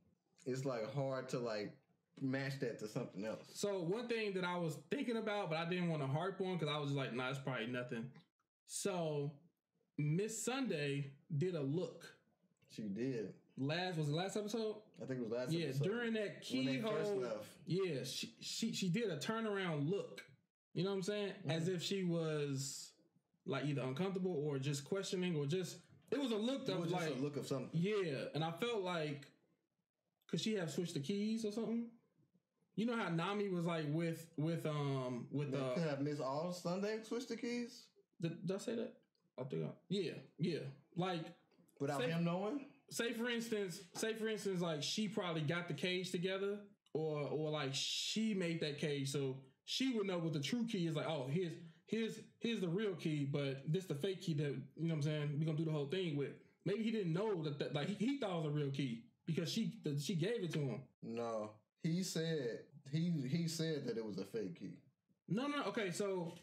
it's like hard to like match that to something else. So one thing that I was thinking about, but I didn't want to harp on because I was just like, nah, it's probably nothing. So Miss Sunday did a look. She did. Last was the last episode? I think it was last Yeah, episode. during that when they first keyhole. Yeah, she, she she did a turnaround look. You know what I'm saying? As if she was like either uncomfortable or just questioning or just it was a look It that was was just like a look of something. yeah, and I felt like could she have switched the keys or something? You know how Nami was like with with um with uh could have Miss All Sunday switch the keys did, did I say that? I think I, yeah yeah like without Say- him knowing. say for instance, say for instance, like she probably got the cage together, or or like she made that cage, so she would know what the true key is. Like, oh, here's here's here's the real key, but this the fake key that you know what I'm saying. We're gonna do the whole thing with. Maybe he didn't know that, that like he, he thought it was a real key because she that she gave it to him. No, he said he he said that it was a fake key. No, no. Okay, so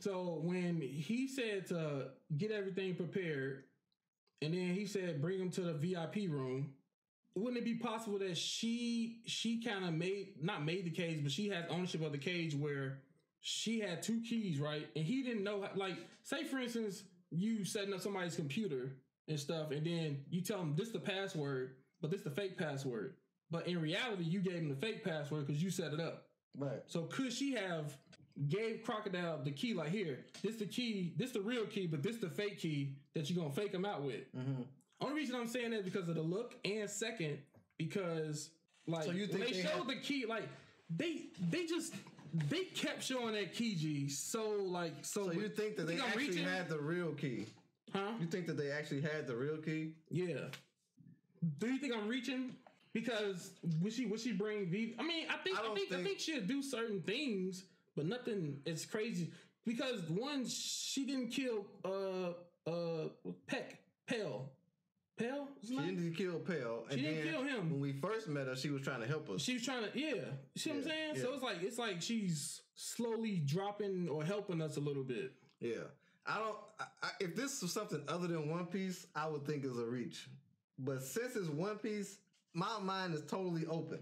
so when he said to get everything prepared, and then he said bring him to the VIP room, wouldn't it be possible that she she kind of made not made the cage, but she has ownership of the cage where she had two keys, right? And he didn't know. How, like, say for instance, you setting up somebody's computer and stuff, and then you tell them this the password, but this the fake password. But in reality, you gave him the fake password because you set it up. Right. So could she have gave Crocodile the key like here, this the key, this the real key, but this the fake key that you're gonna fake him out with. Mm-hmm. Only reason I'm saying that is because of the look, and second because like So you think they, they showed had- the key, like they they just they kept showing that key G so like so. So you think that they actually had the real key? huh? You think that they actually had the real key? Yeah. Do you think I'm reaching? Because would she would she bring V? I mean, I think I I, don't think, I think- think she'll do certain things, but nothing is crazy. Because one, she didn't kill uh uh Pell. Is his She didn't kill. And She didn't kill him. When we first met her, she was trying to help us. She was trying to, yeah. See what I'm Yeah, saying? So it's like it's like she's slowly dropping or helping us a little bit. Yeah. I don't. I, I, if this was something other than One Piece, I would think it's a reach. But since it's One Piece, my mind is totally open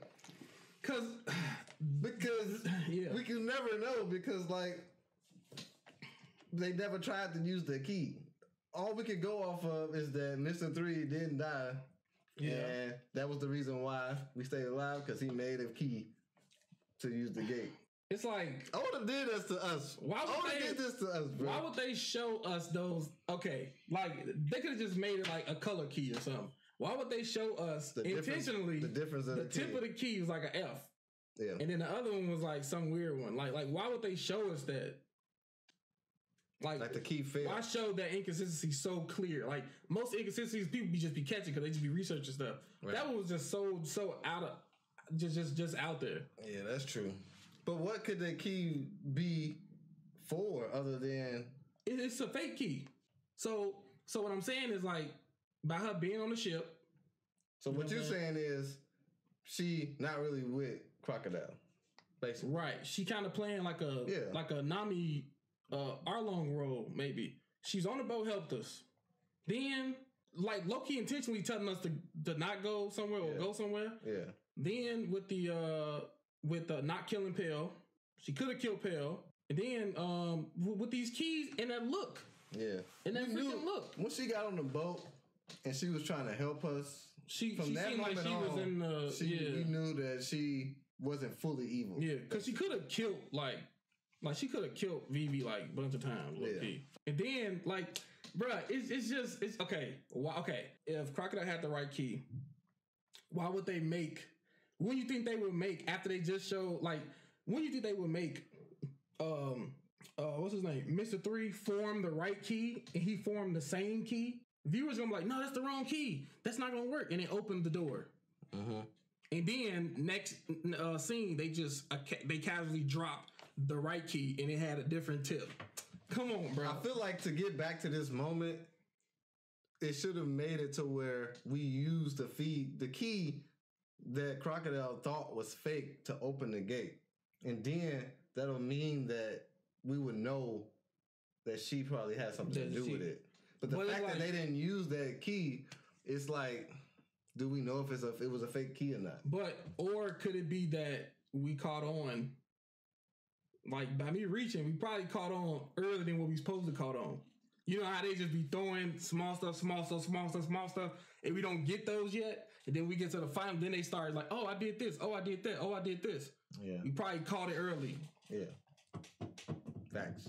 Cause because Yeah. we can never know because like they never tried to use the key. All we could go off of is that Mister Three didn't die, Yeah. and that was the reason why we stayed alive because he made a key to use the gate. it's like Oda did this to us. Why would Oda they- did this to us, bro? Why would they show us those? Okay, like they could have just made it like a color key or something. Why would they show us The difference- intentionally the difference of the the tip key. of the key was like an F, yeah. and then the other one was like some weird one. Like, like why would they show us that? Like, Like the key failed. why show that inconsistency so clear? Like most inconsistencies, people be just be catching because they just be researching stuff. Right. That one was just so so out of just just just out there. Yeah, that's true. But what could the key be for other than It- it's a fake key. So so what I'm saying is like by her being on the ship, so what you're saying is she not really with crocodile. Basically. right? She kind of playing like a Yeah. like a Nami uh Arlong role maybe. She's on the boat, helped us. Then like Loki intentionally telling us to to not go somewhere or Yeah. go somewhere. Yeah. Then with the uh with uh, not killing Pell, she could have killed Pell. And then um w- with these keys and that look, Yeah. and that You knew- freaking look, When she got on the boat and she was trying to help us, she from she that seemed like moment she on, was in the she, yeah we knew that she wasn't fully evil. yeah because she could have killed like like she could have killed Vivi like a bunch of times. Yeah. And then like. Bruh, it's, it's just it's okay. Why, okay, if Crocodile had the right key, why would they make? When you think they would make after they just showed like? When you think they would make? Um, uh, what's his name? Mister Three form the right key, and he formed the same key. Viewers gonna be like, no, that's the wrong key. That's not gonna work, and it opened the door. Mhm. And then next uh, scene, they just uh, ca- they casually drop the right key, and it had a different tip. Come on, bro. I feel like to get back to this moment, it should have made it to where we used the feed the key that Crocodile thought was fake to open the gate. And then that'll mean that we would know that she probably had something That to do she- with it. But the But fact like- that they didn't use that key, it's like, do we know if it's a if it was a fake key or not? But or could it be that we caught on? Like by me reaching, we probably caught on earlier than what we supposed to caught on. You know how they just be throwing small stuff, small stuff, small stuff, small stuff, and we don't get those yet. And then we get to the final, then they start like, "Oh, I did this. Oh, I did that. Oh, I did this." Yeah. We probably caught it early. Yeah. Facts.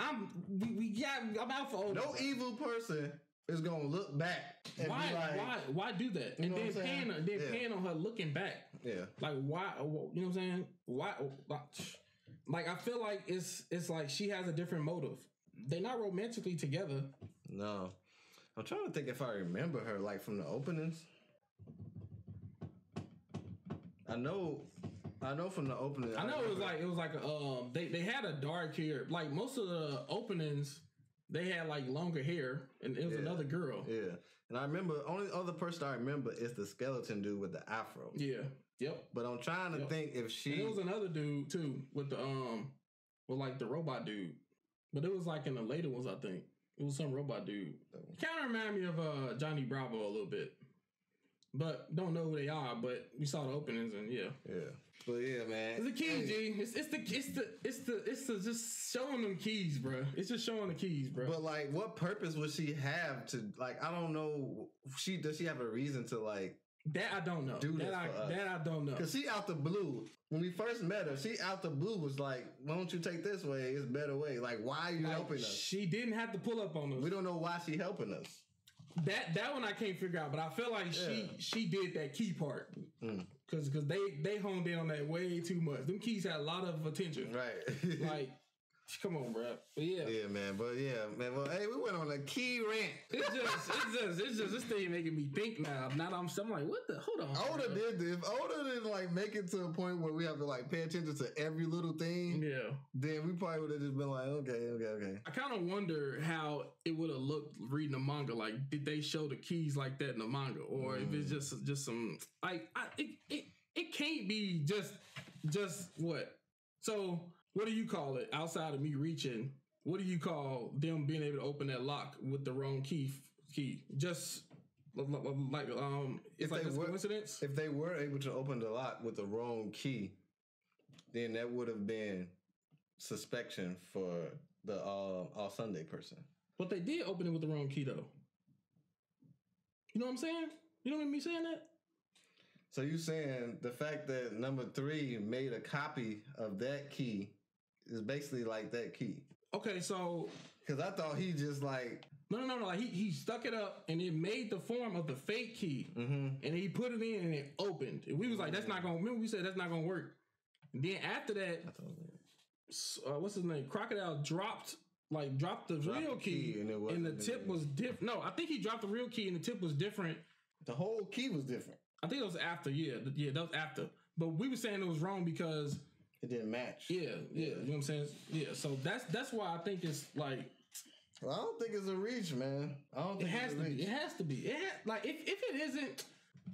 I'm we, we got I'm out for. No evil person is gonna look back Why like, why why do that? And then on- then Yeah. pan on her looking back. Yeah. Like why? You know what I'm saying? Why? why- Like I feel like it's it's like she has a different motive. They're not romantically together. No. I'm trying to think if I remember her like from the openings. I know I know from the opening. I know it was like it was like a, um they they had a dark hair like most of the openings they had like longer hair and it was Yeah. another girl. Yeah, and I remember only other person I remember is the skeleton dude with the afro. Yeah. Yep. But I'm trying to Yep. think if And she. it was another dude too with the um with like the robot dude. But it was like in the later ones, I think. It was some robot dude. Kind of remind me of uh Johnny Bravo a little bit. But don't know who they are, but we saw the openings and yeah. yeah, but yeah, man. It's the keys, Hey, G. It's, it's the it's the it's the it's the just showing them keys, bro. It's just showing the keys, bro. But like, what purpose would she have to like? I don't know. She does she have a reason to like? that I don't know. Do that I us. that I don't know. Cause she out the blue. When we first met her, she out the blue was like, "Why don't you take this way? It's a better way." Like, why are you Like, helping us? she didn't have to pull up on us. We don't know why she helping us. That that one I can't figure out, but I feel like Yeah. she she did that key part Mm. Because because they they honed in on that way too much. Them keys had a lot of attention. Right. Like, come on, bro. But yeah, yeah, man. But yeah, man. Well, hey, we went on a key rant. it's just it's just it's just this thing making me think now. Now I'm, I'm like, what the? Hold on. Oda bro. did this. If Oda didn't like make it to a point where we have to like pay attention to every little thing, Yeah. then we probably would have just been like, okay, okay, okay. I kind of wonder how it would have looked reading the manga. Like, did they show the keys like that in the manga, or if it's mm. just just some like I, it, it it can't be just just what? So what do you call it outside of me reaching? What do you call them being able to open that lock with the wrong key? Key just li- li- like um, it's If like they were- coincidence. If they were able to open the lock with the wrong key, then that would have been suspicion for the uh, All Sunday person. But they did open it with the wrong key though. You know what I'm saying? You know what me saying that? So you saying the fact that number three made a copy of that key is basically like that key? Okay, so Because I thought he just like, No, no, no, no. Like he, he stuck it up and it made the form of the fake key. mm-hmm. And he put it in and it opened. And we was like, that's not gonna remember we said that's not gonna work. And then after that, uh, what's his name? Crocodile dropped like dropped the Dropped real the key, key and it and, the tip was different. No, I think he dropped the real key and the tip was different. the whole key was different. I think it was after, yeah, yeah, that was after. But we were saying it was wrong because It didn't match. yeah, yeah, you know what I'm saying? Yeah, so that's that's why I think it's like Well, I don't think it's a reach, man. I don't It think has it's to a be. It has to be. It ha- like if, if it isn't,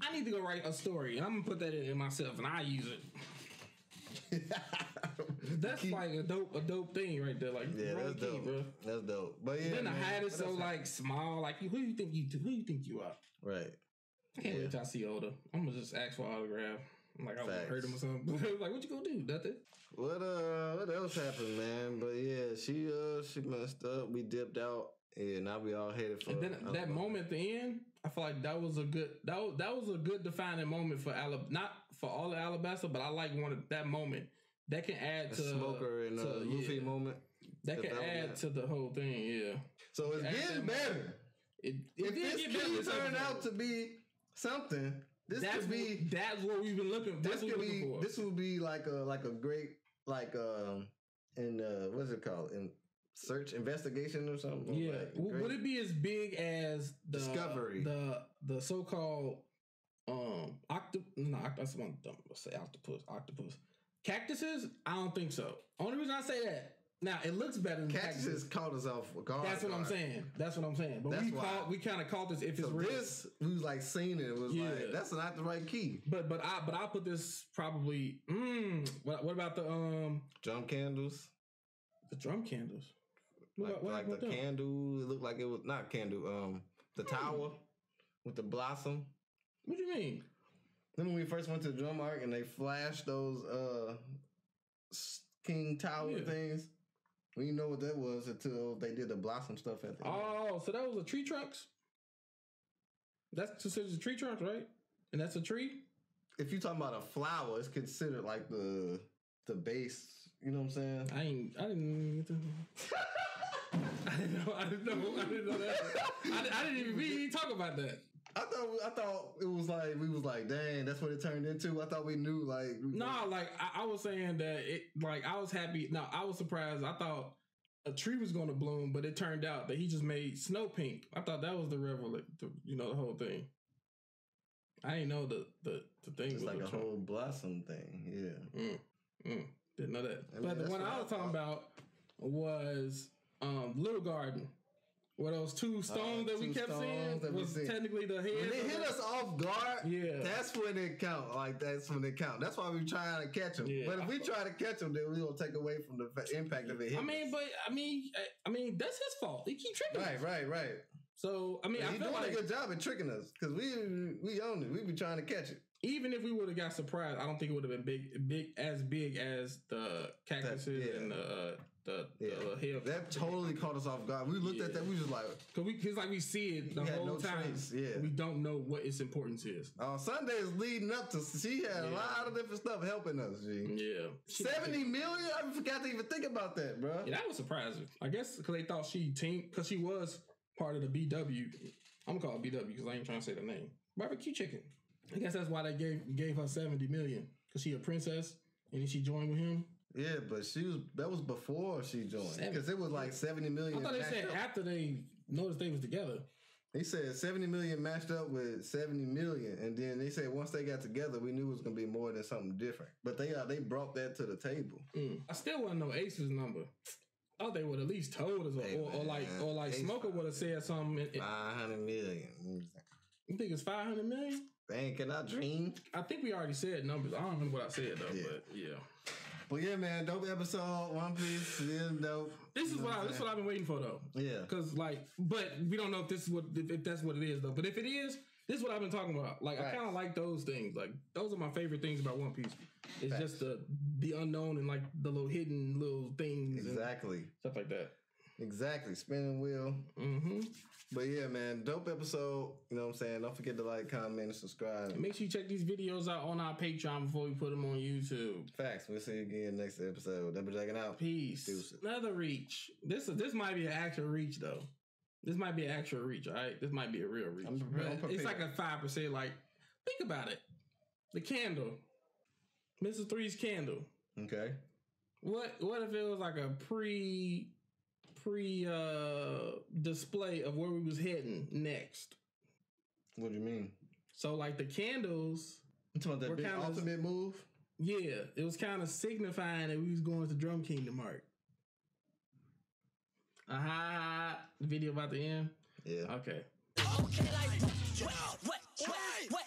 I need to go write a story, and I'm gonna put that in, in myself, and I use it. That's Key- like a dope, a dope thing right there. Like yeah, that's key, dope, bro. That's dope. But yeah, then the hat is so like small. Like who you think you who you think you are? right. I can't Yeah. wait till I see Oda. I'm gonna just ask for autograph. Like I Facts. hurt him or something. like what you gonna do? Nothing. What uh, what else happened, man? But yeah, she uh, she messed up. We dipped out. Yeah, now we all headed for. And then that moment at the end, I feel like that was a good that was, that was a good defining moment for Alabasta. Not for all of Alabasta, but I like one of that moment. That can add to smoker and to- Luffy yeah. moment. That can add to the whole thing. Yeah, So it's getting better. it, it If did this get better key turned out to be something, this that's could be. what, that's what we've been looking. This could be. for. This would be like a like a great like um in uh what's it called in search investigation or something. yeah, Like, W- would it be as big as the Discovery. the the so called um octop? No, that's one. Let's say octopus. Octopus. Cactuses? I don't think so. Only reason I say that. Now it looks better than Cactuses cactuses. caught us off guard. That's what I'm saying. That's what I'm saying. But That's we why- caught, we kind of caught this if it's So real. this we was like seen it. It was Yeah. like that's not the right key. But but I but I put this probably. Mm, what, what about the um Drum candles. the drum candles? What, Like, what like about the them? candle, it looked like it was not candle. Um, the tower with the blossom. What do you mean? Then when we first went to the drum arc and they flashed those uh King Tower Yeah. things, we didn't know what that was until they did the blossom stuff at the end. Oh, so that was a tree trunks. That's considered a tree trunks, right? And that's a tree. If you talking about a flower, it's considered like the the base. You know what I'm saying? I ain't. I didn't. I didn't know. I didn't know. I didn't know that. I, I didn't even. We didn't even talk about that. I thought I thought it was like we was like, dang, that's what it turned into. I thought we knew like we, No, like I, I was saying that it. Like I was happy. No, I was surprised. I thought a tree was going to bloom, but it turned out that he just made snow pink. I thought that was the revel. You know, the whole thing. I didn't know the the, the thing It's was like a Trump. whole blossom thing. Yeah. Mm, mm, didn't know that. I mean, but the one I was talking about was um, Little Garden. Where those two stones that we Uh, kept seeing that was technically the head. When they hit us off guard, Yeah. that's when it count. Like that's when it count. That's why we trying to catch them. Yeah. But if we try to catch them, then we gonna take away from the impact of it. I mean, us. but I mean, I, mean that's his fault. He keep tricking. right, us. right, right. So I mean, I He's doing like a good job at tricking us because we we own it. We be trying to catch it. even if we would have got surprised, I don't think it would have been big, big as big as the cactuses yeah. and the uh, the, Yeah, the that totally caught us off guard. We looked at that. We just like, Cause we, cause like we see it the whole no time. trace, yeah. We don't know what its importance is. Uh, on Sundays leading up to, she had a lot of different stuff helping us. G. Yeah, Seventy million. I forgot to even think about that, bro. Yeah, that was surprising. I guess because they thought she team because she was part of the BW. I'm gonna call it BW because I ain't trying to say the name. Barbecue chicken. I guess that's why they gave gave her seventy million because she a princess and then she joined with him. Yeah, but she was that was before she joined because it was like seventy million. I thought they said up. after they noticed they was together. He said seventy million matched up with seventy million, and then they said once they got together, we knew it was gonna be more than something different. But they uh, they brought that to the table. Mm. I still want to know Ace's number. I thought they would at least told us, or, Hey, or, or like, or like Ace Smoker would have said something. in- in- Five hundred million. You think it's five hundred million? Man, can I dream? I think we already said numbers. I don't remember what I said though, Yeah. but yeah. But yeah, man, dope episode. One Piece, yeah, dope. This is You know what I, this is what? I've been waiting for though. Yeah. Cause like, but we don't know if this is what if, if that's what it is though. But if it is, this is what I've been talking about. Like I kind of like those things. Like those are my favorite things about One Piece. It's Facts. just the the unknown and like the little hidden little things Exactly. stuff like that. Exactly. Spinning wheel. hmm But yeah, man, dope episode. You know what I'm saying? Don't forget to like, comment, and subscribe. Make sure you check these videos out on our Patreon before we put them on YouTube. Facts. We'll see you again next episode. Double checking out. Peace. Deuces. Another reach. This this might be an actual reach though. This might be an actual reach. All right, this might be a real reach. I'm prepared- it's like a five percent. Like, think about it. The candle, Mrs. Three's candle. Okay. What what if it was like a pre pre uh display of where we was heading next? What do you mean? So like the candles, You talking about We're that big kinda- ultimate move? yeah, it was kind of signifying that we was going to Drum Kingdom arc. Aha, the video about the end. Yeah. Okay. Okay, like, well, well,